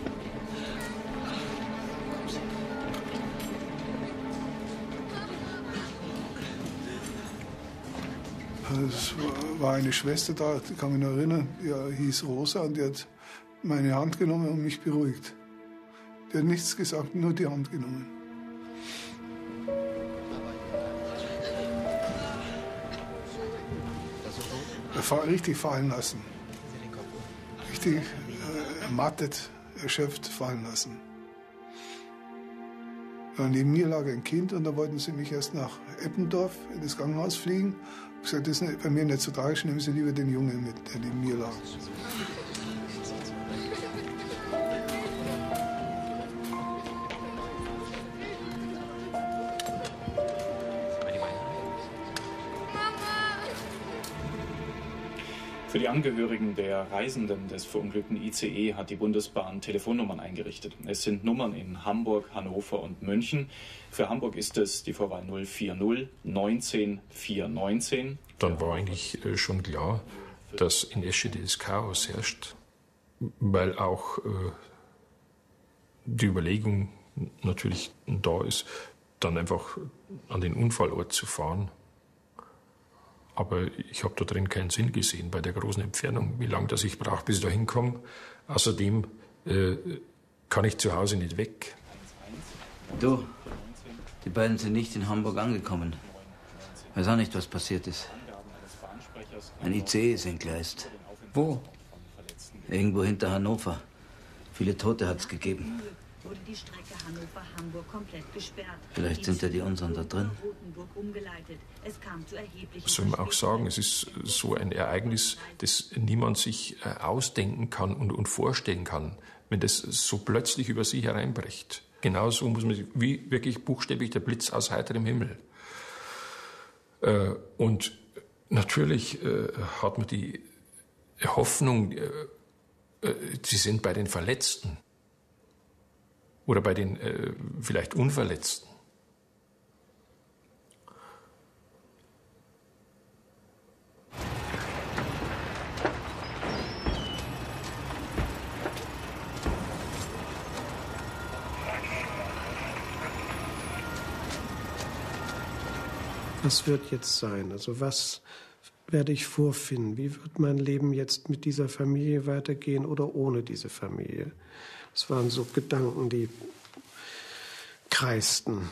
Es war eine Schwester da, die kann mich noch erinnern, die hieß Rosa und die hat meine Hand genommen und mich beruhigt. Die hat nichts gesagt, nur die Hand genommen. Richtig fallen lassen. Richtig äh, ermattet, erschöpft fallen lassen. Ja, neben mir lag ein Kind und da wollten sie mich erst nach Eppendorf in das Krankenhaus fliegen. Gesagt, das ist bei mir nicht so tragisch, nehmen Sie lieber den Jungen mit, der neben mir lag. Für die Angehörigen der Reisenden des verunglückten ICE hat die Bundesbahn Telefonnummern eingerichtet. Es sind Nummern in Hamburg, Hannover und München. Für Hamburg ist es die Vorwahl 040 19 419. Dann war eigentlich äh, schon klar, dass in Eschede das Chaos herrscht, weil auch äh, die Überlegung natürlich da ist, dann einfach an den Unfallort zu fahren. Aber ich habe da drin keinen Sinn gesehen bei der großen Entfernung, wie lange das ich brauche, bis ich da hinkomme. Außerdem äh, kann ich zu Hause nicht weg. Du, die beiden sind nicht in Hamburg angekommen. Weiß auch nicht, was passiert ist. Ein ICE ist entgleist. Wo? Irgendwo hinter Hannover. Viele Tote hat es gegeben. Wurde die Strecke Hannover-Hamburg komplett gesperrt. Vielleicht sind ja die unseren da drin. Rotenburg umgeleitet. Es kam zu erheblichen Was soll man auch sagen? Es ist so ein Ereignis, das niemand sich äh, ausdenken kann und, und vorstellen kann, wenn das so plötzlich über sie hereinbricht. Genauso muss man sich, wie wirklich buchstäblich der Blitz aus heiterem Himmel. Äh, und natürlich äh, hat man die Hoffnung, sie sind bei den Verletzten oder bei den äh, vielleicht Unverletzten. Was wird jetzt sein? Also was werde ich vorfinden? Wie wird mein Leben jetzt mit dieser Familie weitergehen oder ohne diese Familie? Das waren so Gedanken, die kreisten.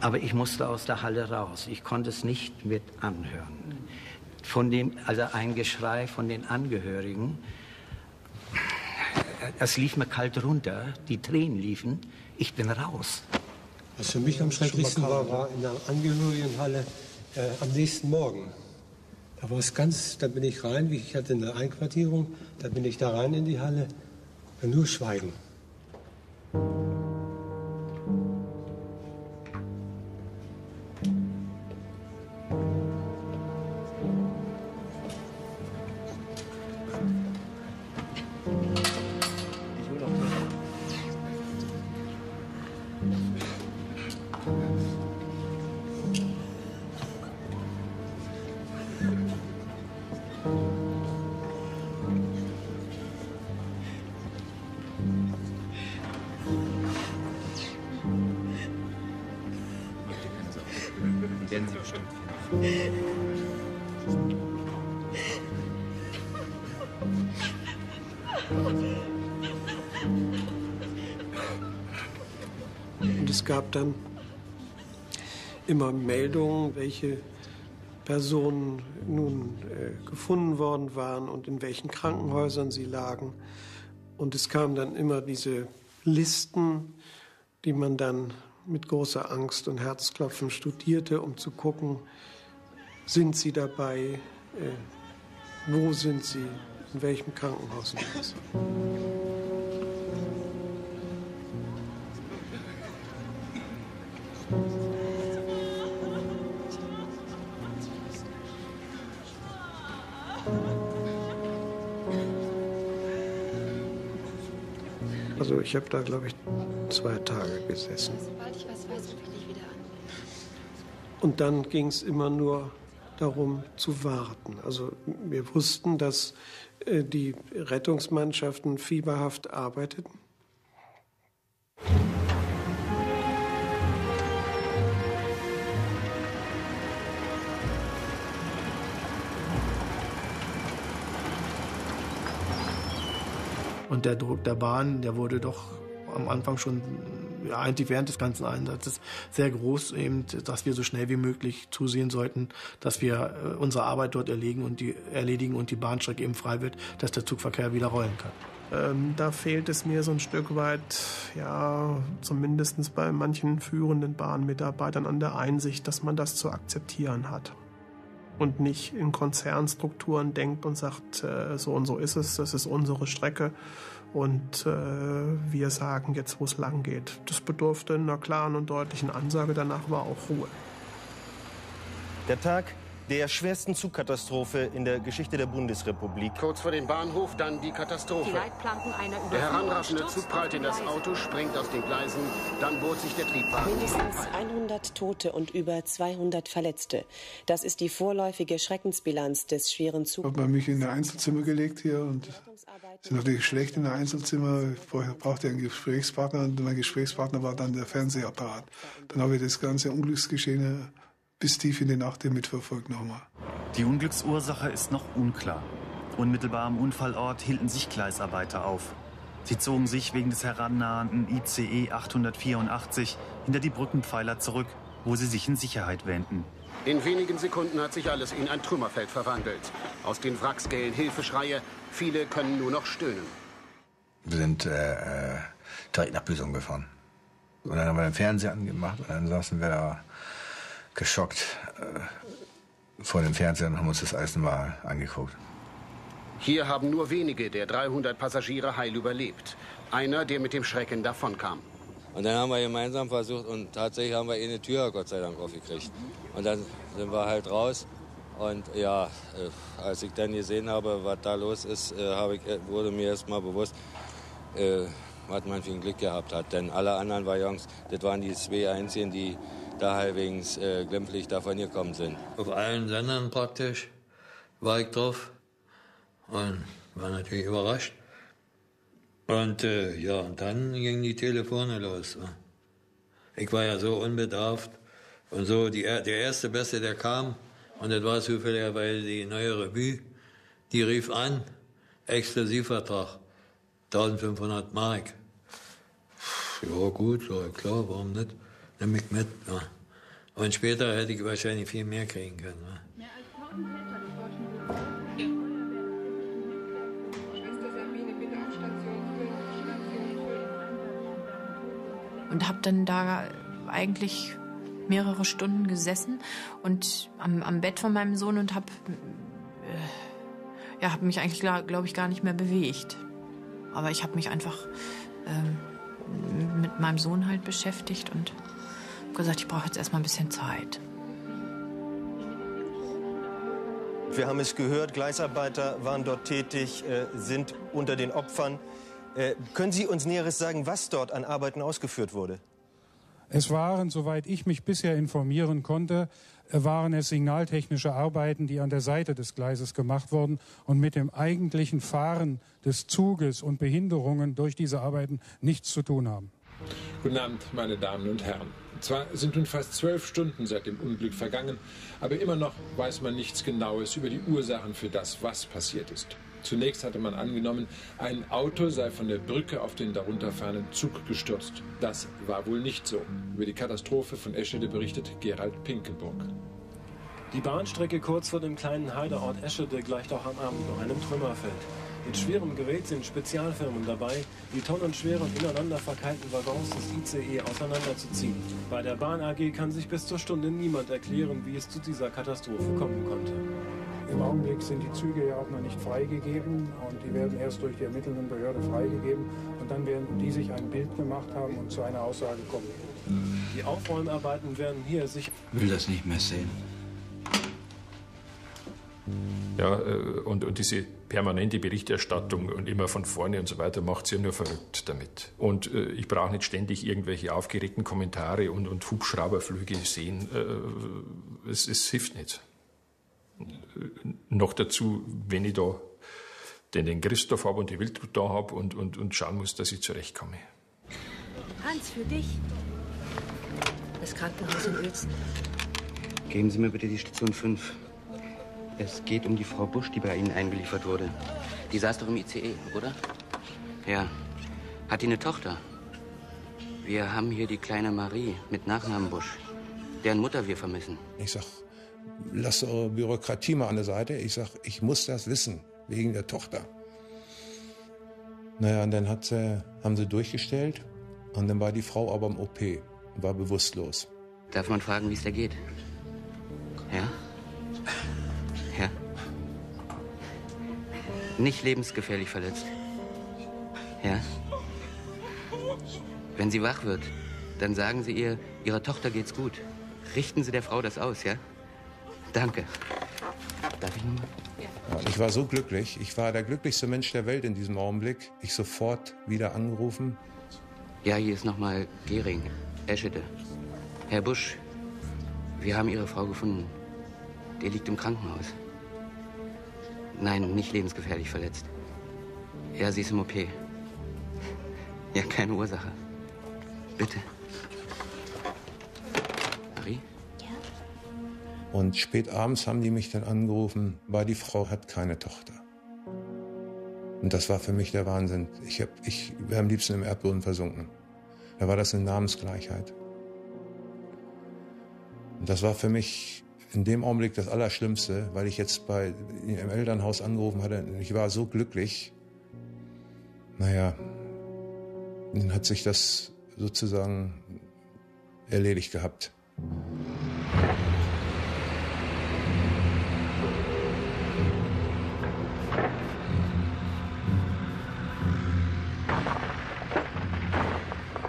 Aber ich musste aus der Halle raus. Ich konnte es nicht mit anhören. Von dem, also ein Geschrei von den Angehörigen. Es lief mir kalt runter. Die Tränen liefen. Ich bin raus. Was für mich am schrecklichsten war, war in der Angehörigenhalle äh, am nächsten Morgen. Da war es ganz, da bin ich rein, wie ich hatte eine Einquartierung, da bin ich da rein in die Halle, nur Schweigen. Immer Meldungen, welche Personen nun äh, gefunden worden waren und in welchen Krankenhäusern sie lagen. Und es kamen dann immer diese Listen, die man dann mit großer Angst und Herzklopfen studierte, um zu gucken, sind sie dabei, äh, wo sind sie, in welchem Krankenhaus sind sie. Ich habe da, glaube ich, zwei Tage gesessen. Und dann ging es immer nur darum zu warten. Also wir wussten, dass äh, die Rettungsmannschaften fieberhaft arbeiteten. Und der Druck der Bahn, der wurde doch am Anfang schon, ja, eigentlich während des ganzen Einsatzes sehr groß, eben, dass wir so schnell wie möglich zusehen sollten, dass wir äh, unsere Arbeit dort erledigen und die, erledigen und die Bahnstrecke eben frei wird, dass der Zugverkehr wieder rollen kann. Ähm, da fehlt es mir so ein Stück weit, ja, zumindest bei manchen führenden Bahnmitarbeitern an der Einsicht, dass man das zu akzeptieren hat. Und nicht in Konzernstrukturen denkt und sagt, äh, so und so ist es, das ist unsere Strecke und äh, wir sagen jetzt, wo es lang geht. Das bedurfte einer klaren und deutlichen Ansage, danach war auch Ruhe. Der Tag der schwersten Zugkatastrophe in der Geschichte der Bundesrepublik. Kurz vor dem Bahnhof dann die Katastrophe. Die Leitplanken einer Der heranraschende Zug prallt in das Auto, springt aus den Gleisen, dann bohrt sich der Triebwagen. Mindestens 100 Tote und über 200 Verletzte. Das ist die vorläufige Schreckensbilanz des schweren Ich habe Zuges. mich in ein Einzelzimmer gelegt hier und es ist natürlich schlecht in einem Einzelzimmer. Ich brauchte einen Gesprächspartner und mein Gesprächspartner war dann der Fernsehapparat. Dann habe ich das ganze Unglücksgeschehen bis tief in die Nacht mitverfolgt nochmal. Die Unglücksursache ist noch unklar. Unmittelbar am Unfallort hielten sich Gleisarbeiter auf. Sie zogen sich wegen des herannahenden ICE 884 hinter die Brückenpfeiler zurück, wo sie sich in Sicherheit wähnten. In wenigen Sekunden hat sich alles in ein Trümmerfeld verwandelt. Aus den Wracks gellen Hilfeschreie, viele können nur noch stöhnen. Wir sind äh, äh, direkt nach Büsum gefahren. Und dann haben wir den Fernseher angemacht und dann saßen wir da geschockt äh, vor dem Fernseher und haben uns das alles mal angeguckt. Hier haben nur wenige der 300 Passagiere heil überlebt. Einer, der mit dem Schrecken davonkam. Und dann haben wir gemeinsam versucht und tatsächlich haben wir eine Tür Gott sei Dank aufgekriegt. Und dann sind wir halt raus. Und ja, äh, als ich dann gesehen habe, was da los ist, äh, ich, äh, wurde mir erst mal bewusst, äh, was man für ein Glück gehabt hat. Denn alle anderen Waggons, das waren die zwei einzigen, die da halbwegs äh, glimpflich davon gekommen sind. Auf allen Sendern praktisch war ich drauf und war natürlich überrascht. Und äh, ja, und dann gingen die Telefone los. Ich war ja so unbedarft und so die, der erste Beste, der kam, und das war zufälligerweise die neue Revue, die rief an, Exklusivvertrag, 1500 Mark. Ja gut, klar, warum nicht? Nimm ich mit. Ja. Und später hätte ich wahrscheinlich viel mehr kriegen können. Ne? und habe dann da eigentlich mehrere Stunden gesessen und am, am Bett von meinem Sohn und habe äh, ja, hab mich eigentlich, glaube ich, gar nicht mehr bewegt. Aber ich habe mich einfach ähm, mit meinem Sohn halt beschäftigt und hab gesagt, ich brauche jetzt erstmal ein bisschen Zeit. Wir haben es gehört, Gleisarbeiter waren dort tätig, äh, sind unter den Opfern. Äh, können Sie uns Näheres sagen, was dort an Arbeiten ausgeführt wurde? Es waren, soweit ich mich bisher informieren konnte, äh, waren es signaltechnische Arbeiten, die an der Seite des Gleises gemacht wurden und mit dem eigentlichen Fahren des Zuges und Behinderungen durch diese Arbeiten nichts zu tun haben. Guten Abend, meine Damen und Herren. Zwar sind nun fast zwölf Stunden seit dem Unglück vergangen, aber immer noch weiß man nichts Genaues über die Ursachen für das, was passiert ist. Zunächst hatte man angenommen, ein Auto sei von der Brücke auf den darunterfahrenden Zug gestürzt. Das war wohl nicht so. Über die Katastrophe von Eschede berichtet Gerald Pinkenburg. Die Bahnstrecke kurz vor dem kleinen Heideort Eschede gleicht auch am Abend noch einem Trümmerfeld. Mit schwerem Gerät sind Spezialfirmen dabei, die tonnenschweren ineinander verkeilten Waggons des ICE auseinanderzuziehen. Bei der Bahn AG kann sich bis zur Stunde niemand erklären, wie es zu dieser Katastrophe kommen konnte. Im Augenblick sind die Züge ja auch noch nicht freigegeben und die werden erst durch die ermittelnden Behörden freigegeben und dann werden die sich ein Bild gemacht haben und zu einer Aussage kommen. Die Aufräumarbeiten werden hier sich Will das nicht mehr sehen. Ja, äh, und, und diese permanente Berichterstattung und immer von vorne und so weiter macht sie ja nur verrückt damit. Und äh, ich brauche nicht ständig irgendwelche aufgeregten Kommentare und, und Hubschrauberflüge sehen. Äh, es, es hilft nicht. Äh, noch dazu, wenn ich da den, den Christoph habe und die Wildrut da habe und, und, und schauen muss, dass ich zurechtkomme. Hans, für dich. Das Krankenhaus in Uelzen. Geben Sie mir bitte die Station 5. Es geht um die Frau Busch, die bei Ihnen eingeliefert wurde. Die saß doch im ICE, oder? Ja. Hat die eine Tochter? Wir haben hier die kleine Marie mit Nachnamen Busch, deren Mutter wir vermissen. Ich sag, lass eure Bürokratie mal an der Seite. Ich sag, ich muss das wissen, wegen der Tochter. Naja, und dann hat sie, haben sie durchgestellt und dann war die Frau aber im OP und war bewusstlos. Darf man fragen, wie es dir geht? Ja? Ja? Nicht lebensgefährlich verletzt? Ja? Wenn sie wach wird, dann sagen Sie ihr, Ihrer Tochter geht's gut. Richten Sie der Frau das aus, ja? Danke. Darf ich nochmal? Ja, ich war so glücklich. Ich war der glücklichste Mensch der Welt in diesem Augenblick. Ich sofort wieder angerufen. Ja, hier ist nochmal Gering, Eschede. Herr Busch, wir haben Ihre Frau gefunden. Die liegt im Krankenhaus. Nein, nicht lebensgefährlich verletzt. Ja, sie ist im OP. Ja, keine Ursache. Bitte. Marie? Und spät abends haben die mich dann angerufen, weil die Frau hat keine Tochter. Und das war für mich der Wahnsinn. Ich, hab, ich wäre am liebsten im Erdboden versunken. Da war das eine Namensgleichheit. Und das war für mich in dem Augenblick das Allerschlimmste, weil ich jetzt bei, im Elternhaus angerufen hatte. Ich war so glücklich. Naja, dann hat sich das sozusagen erledigt gehabt.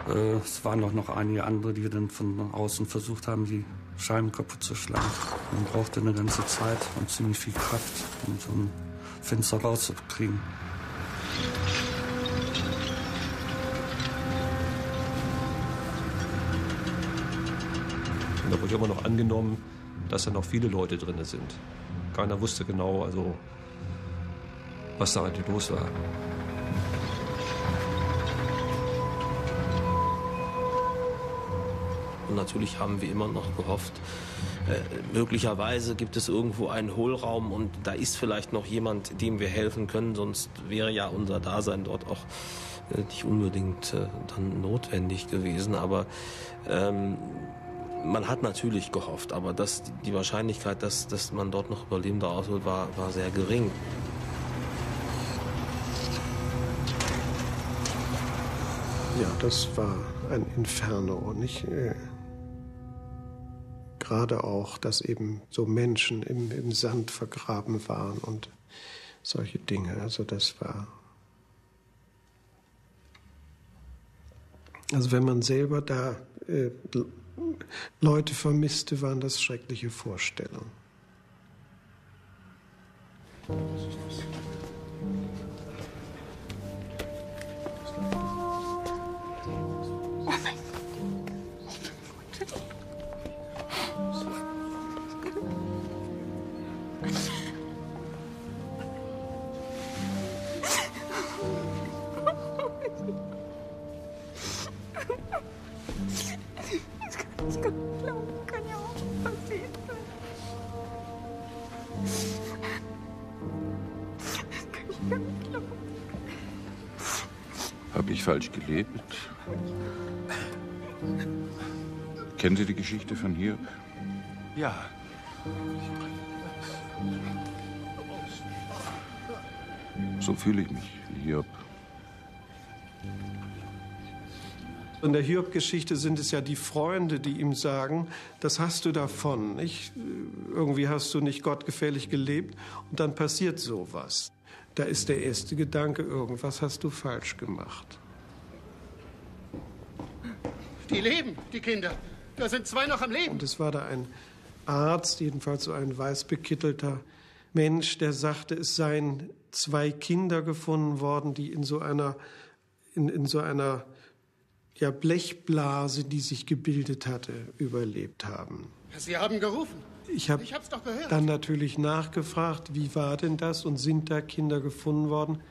Äh, es waren auch noch einige andere, die wir dann von außen versucht haben, die Scheiben kaputt zu schlagen. Man brauchte eine ganze Zeit und ziemlich viel Kraft, um so ein Fenster rauszukriegen. Und da wurde immer noch angenommen, dass da noch viele Leute drin sind. Keiner wusste genau, also, was da eigentlich los war. Und natürlich haben wir immer noch gehofft, äh, möglicherweise gibt es irgendwo einen Hohlraum und da ist vielleicht noch jemand, dem wir helfen können, sonst wäre ja unser Dasein dort auch äh, nicht unbedingt äh, dann notwendig gewesen. Aber ähm, man hat natürlich gehofft, aber das, die Wahrscheinlichkeit, dass, dass man dort noch Überlebende ausholt, war, war sehr gering. Ja, das war ein Inferno, nicht? Äh, gerade auch, dass eben so Menschen im, im Sand vergraben waren und solche Dinge. Also das war. Also wenn man selber da äh, Leute vermisste, waren das schreckliche Vorstellungen. Ich kann nicht glauben, kann ja auch passieren. Das kann ich gar nicht glauben. Habe ich falsch gelebt? Kennen Sie die Geschichte von Hiob? Ja. So fühle ich mich wie Hiob. In der Hiob-Geschichte sind es ja die Freunde, die ihm sagen, das hast du davon. Nicht? Irgendwie hast du nicht gottgefällig gelebt und dann passiert sowas. Da ist der erste Gedanke, irgendwas hast du falsch gemacht. Die leben, die Kinder. Da sind zwei noch am Leben. Und es war da ein Arzt, jedenfalls so ein weißbekittelter Mensch, der sagte, es seien zwei Kinder gefunden worden, die in so einer, in, in so einer ja, Blechblase, die sich gebildet hatte, überlebt haben. Sie haben gerufen. Ich habe gehört. dann natürlich nachgefragt, wie war denn das und sind da Kinder gefunden worden?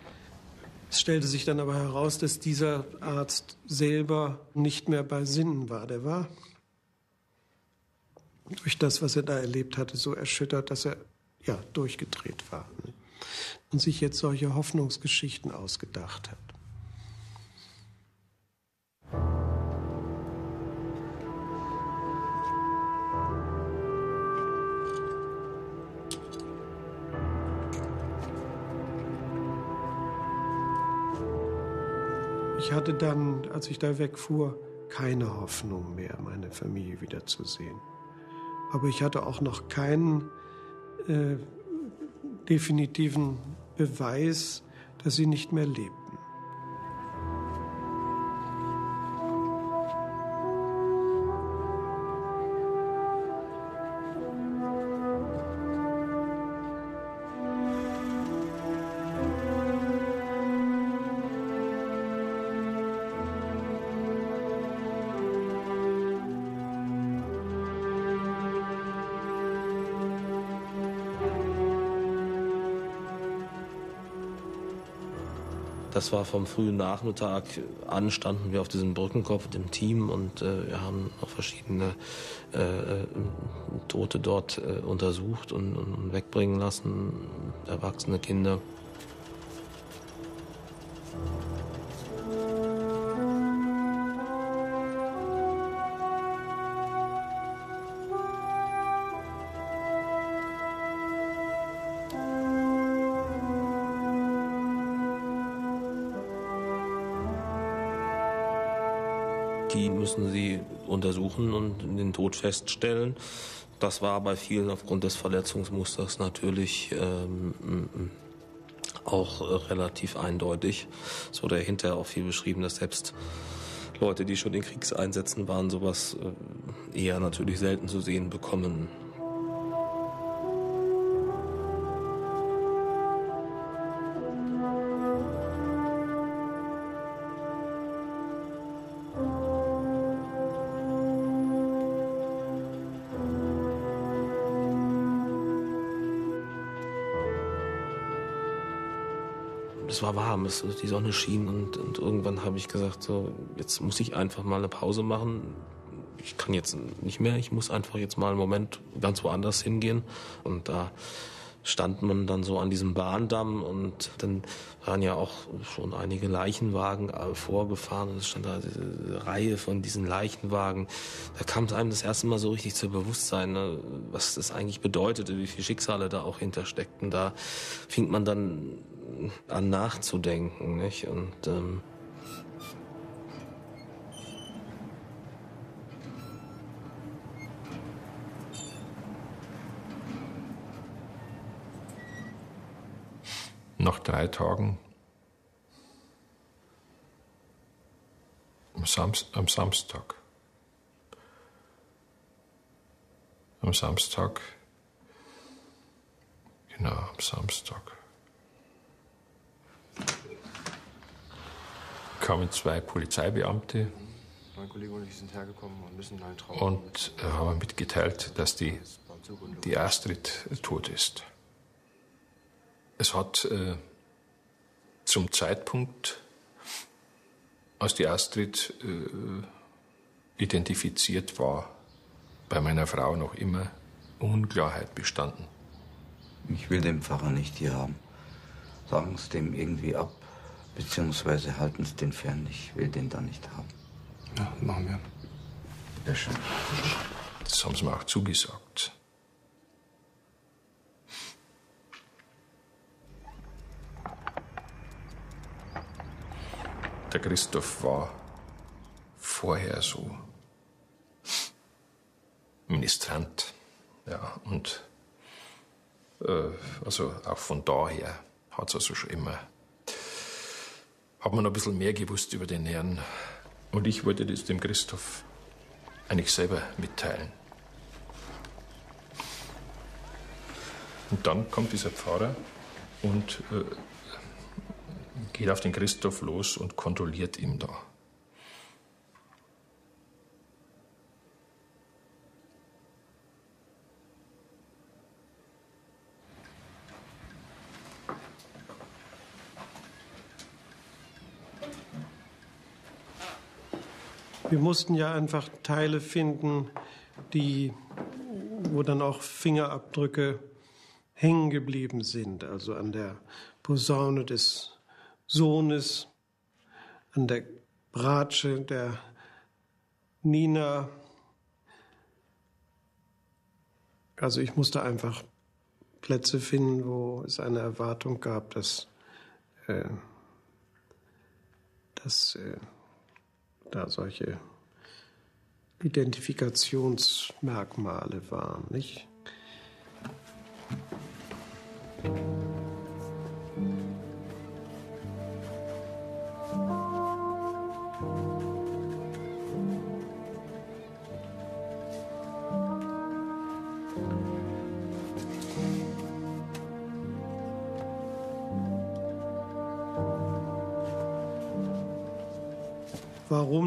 Es stellte sich dann aber heraus, dass dieser Arzt selber nicht mehr bei Sinnen war. Der war durch das, was er da erlebt hatte, so erschüttert, dass er ja durchgedreht war ne? und sich jetzt solche Hoffnungsgeschichten ausgedacht hat. Ich hatte dann, als ich da wegfuhr, keine Hoffnung mehr, meine Familie wiederzusehen. Aber ich hatte auch noch keinen äh, definitiven Beweis, dass sie nicht mehr lebten. Das war vom frühen Nachmittag an, standen wir auf diesem Brückenkopf im Team und äh, wir haben auch verschiedene äh, äh Tote dort äh, untersucht und, und wegbringen lassen, erwachsene Kinder. Untersuchen und den Tod feststellen. Das war bei vielen aufgrund des Verletzungsmusters natürlich ähm, auch relativ eindeutig. Es wurde ja hinterher auch viel beschrieben, dass selbst Leute, die schon in Kriegseinsätzen waren, sowas äh, eher natürlich selten zu sehen bekommen. War warm, es, die Sonne schien und, und irgendwann habe ich gesagt, so, jetzt muss ich einfach mal eine Pause machen. Ich kann jetzt nicht mehr, ich muss einfach jetzt mal einen Moment ganz woanders hingehen. Und da stand man dann so an diesem Bahndamm und dann waren ja auch schon einige Leichenwagen äh, vorgefahren und es stand da diese Reihe von diesen Leichenwagen. Da kam es einem das erste Mal so richtig zu Bewusstsein, ne, was das eigentlich bedeutete, wie viele Schicksale da auch hintersteckten. Da fing man dann an nachzudenken. Nicht? Und ähm, nach drei Tagen am, Samst am Samstag. Am Samstag, genau, am Samstag. Kamen zwei Polizeibeamte mein Kollege und ich sind hergekommen und müssen einen Traum. Und äh, haben mitgeteilt, dass die, die Astrid tot ist. Es hat äh, zum Zeitpunkt, als die Astrid äh, identifiziert war, bei meiner Frau noch immer Unklarheit bestanden. Ich will den Pfarrer nicht hier haben. Sagen Sie dem irgendwie ab. Beziehungsweise halten Sie den fern. Ich will den da nicht haben. Ja, machen wir. Sehr schön. Das haben Sie mir auch zugesagt. Der Christoph war vorher so Ministrant. Ja, und äh, also auch von daher hat es also schon immer hat man ein bisschen mehr gewusst über den Herrn. Und ich wollte das dem Christoph eigentlich selber mitteilen. Und dann kommt dieser Pfarrer und äh, geht auf den Christoph los und kontrolliert ihm da. Wir mussten ja einfach Teile finden, die, wo dann auch Fingerabdrücke hängen geblieben sind, also an der Posaune des Sohnes, an der Bratsche der Nina. Also ich musste einfach Plätze finden, wo es eine Erwartung gab, dass, äh, dass äh, da solche Identifikationsmerkmale waren, nicht?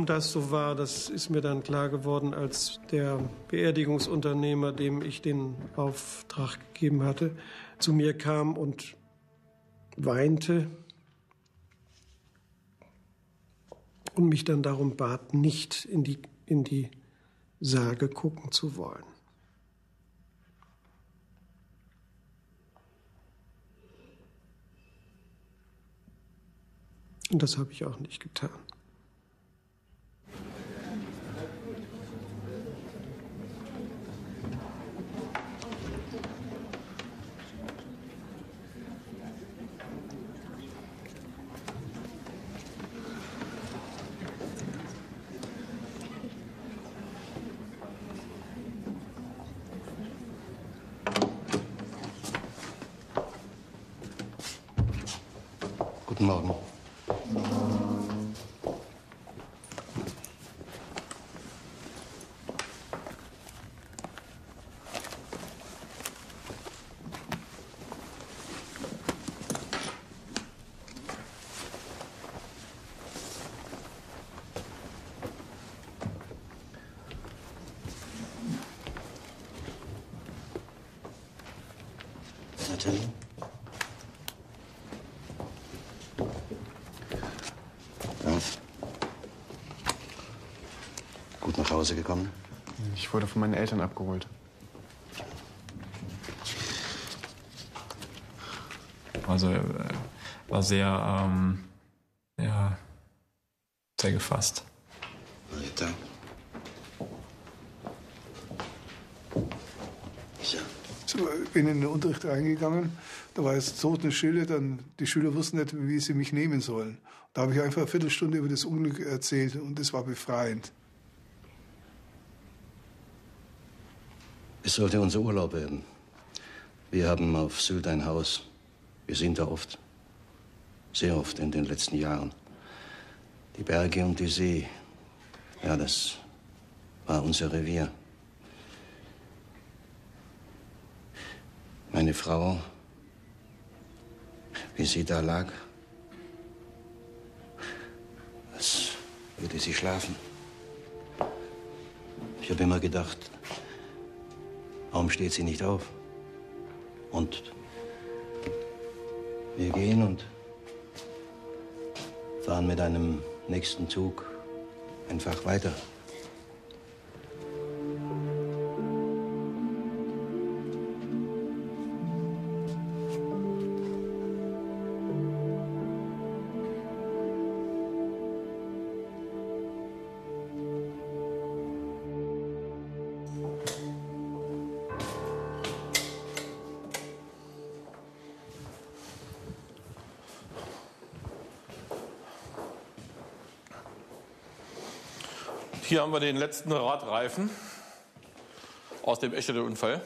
Warum das so war, das ist mir dann klar geworden, als der Beerdigungsunternehmer, dem ich den Auftrag gegeben hatte, zu mir kam und weinte und mich dann darum bat, nicht in die, in die Sage gucken zu wollen. Und das habe ich auch nicht getan. Guten Morgen. Natürlich. Ja. Gut nach Hause gekommen? Ich wurde von meinen Eltern abgeholt. Also er war sehr, ähm, ja, sehr gefasst. Weiter. So, bin in den Unterricht reingegangen. Da war jetzt so eine Stille, dann die Schüler wussten nicht, wie sie mich nehmen sollen. Da habe ich einfach eine Viertelstunde über das Unglück erzählt und das war befreiend. Es sollte unser Urlaub werden. Wir haben auf Sylt ein Haus. Wir sind da oft. Sehr oft in den letzten Jahren. Die Berge und die See. Ja, das war unser Revier. Meine Frau, wie sie da lag, als würde sie schlafen. Ich habe immer gedacht, warum steht sie nicht auf? Und wir gehen und fahren mit einem nächsten Zug einfach weiter. Haben wir den letzten Radreifen aus dem Eschede-Unfall.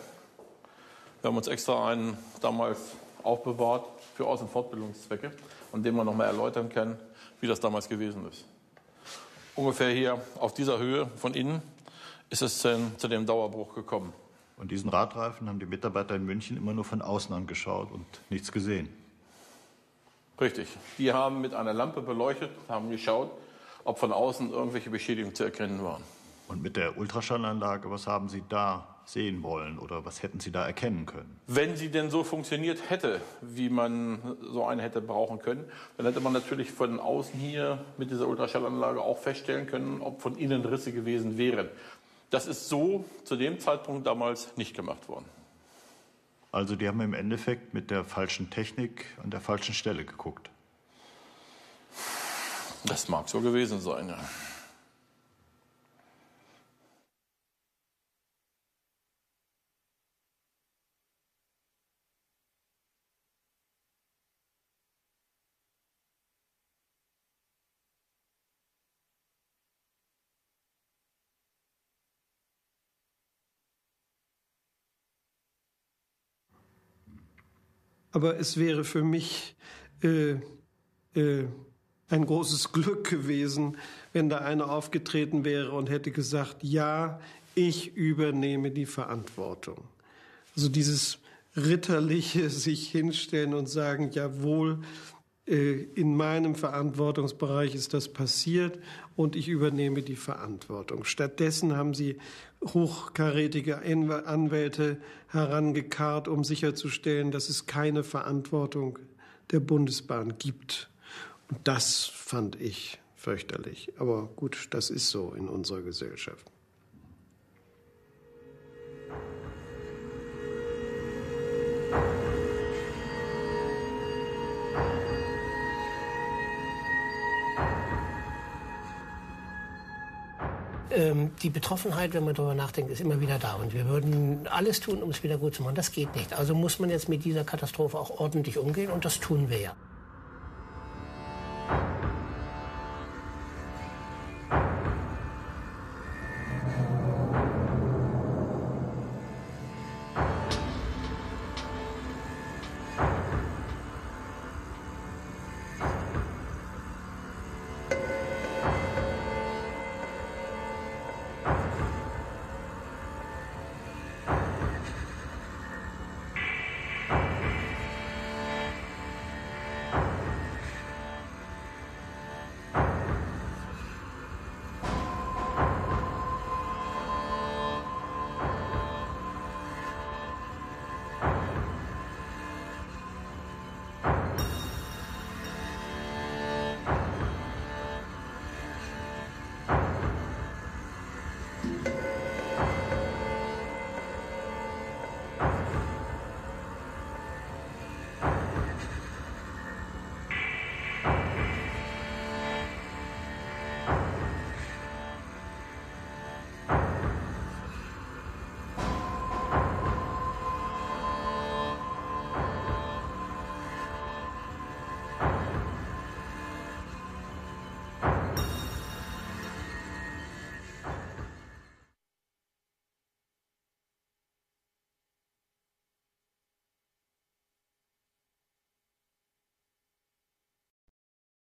Wir haben uns extra einen damals aufbewahrt für Aus- und Fortbildungszwecke, an dem man noch mal erläutern kann, wie das damals gewesen ist. Ungefähr hier auf dieser Höhe von innen ist es zu dem Dauerbruch gekommen. Und diesen Radreifen haben die Mitarbeiter in München immer nur von außen angeschaut und nichts gesehen. Richtig. Die haben mit einer Lampe beleuchtet, haben geschaut, ob von außen irgendwelche Beschädigungen zu erkennen waren. Und mit der Ultraschallanlage, was haben Sie da sehen wollen oder was hätten Sie da erkennen können? Wenn sie denn so funktioniert hätte, wie man so eine hätte brauchen können, dann hätte man natürlich von außen hier mit dieser Ultraschallanlage auch feststellen können, ob von innen Risse gewesen wären. Das ist so zu dem Zeitpunkt damals nicht gemacht worden. Also die haben im Endeffekt mit der falschen Technik an der falschen Stelle geguckt. Das mag so gewesen sein, ja. Aber es wäre für mich äh, äh, ein großes Glück gewesen, wenn da einer aufgetreten wäre und hätte gesagt, ja, ich übernehme die Verantwortung. Also dieses ritterliche *laughs* sich hinstellen und sagen, jawohl, äh, in meinem Verantwortungsbereich ist das passiert und ich übernehme die Verantwortung. Stattdessen haben sie hochkarätige Anwälte herangekarrt, um sicherzustellen, dass es keine Verantwortung der Bundesbahn gibt. Das fand ich fürchterlich. Aber gut, das ist so in unserer Gesellschaft. Ähm, die Betroffenheit, wenn man darüber nachdenkt, ist immer wieder da. Und wir würden alles tun, um es wieder gut zu machen. Das geht nicht. Also muss man jetzt mit dieser Katastrophe auch ordentlich umgehen und das tun wir ja.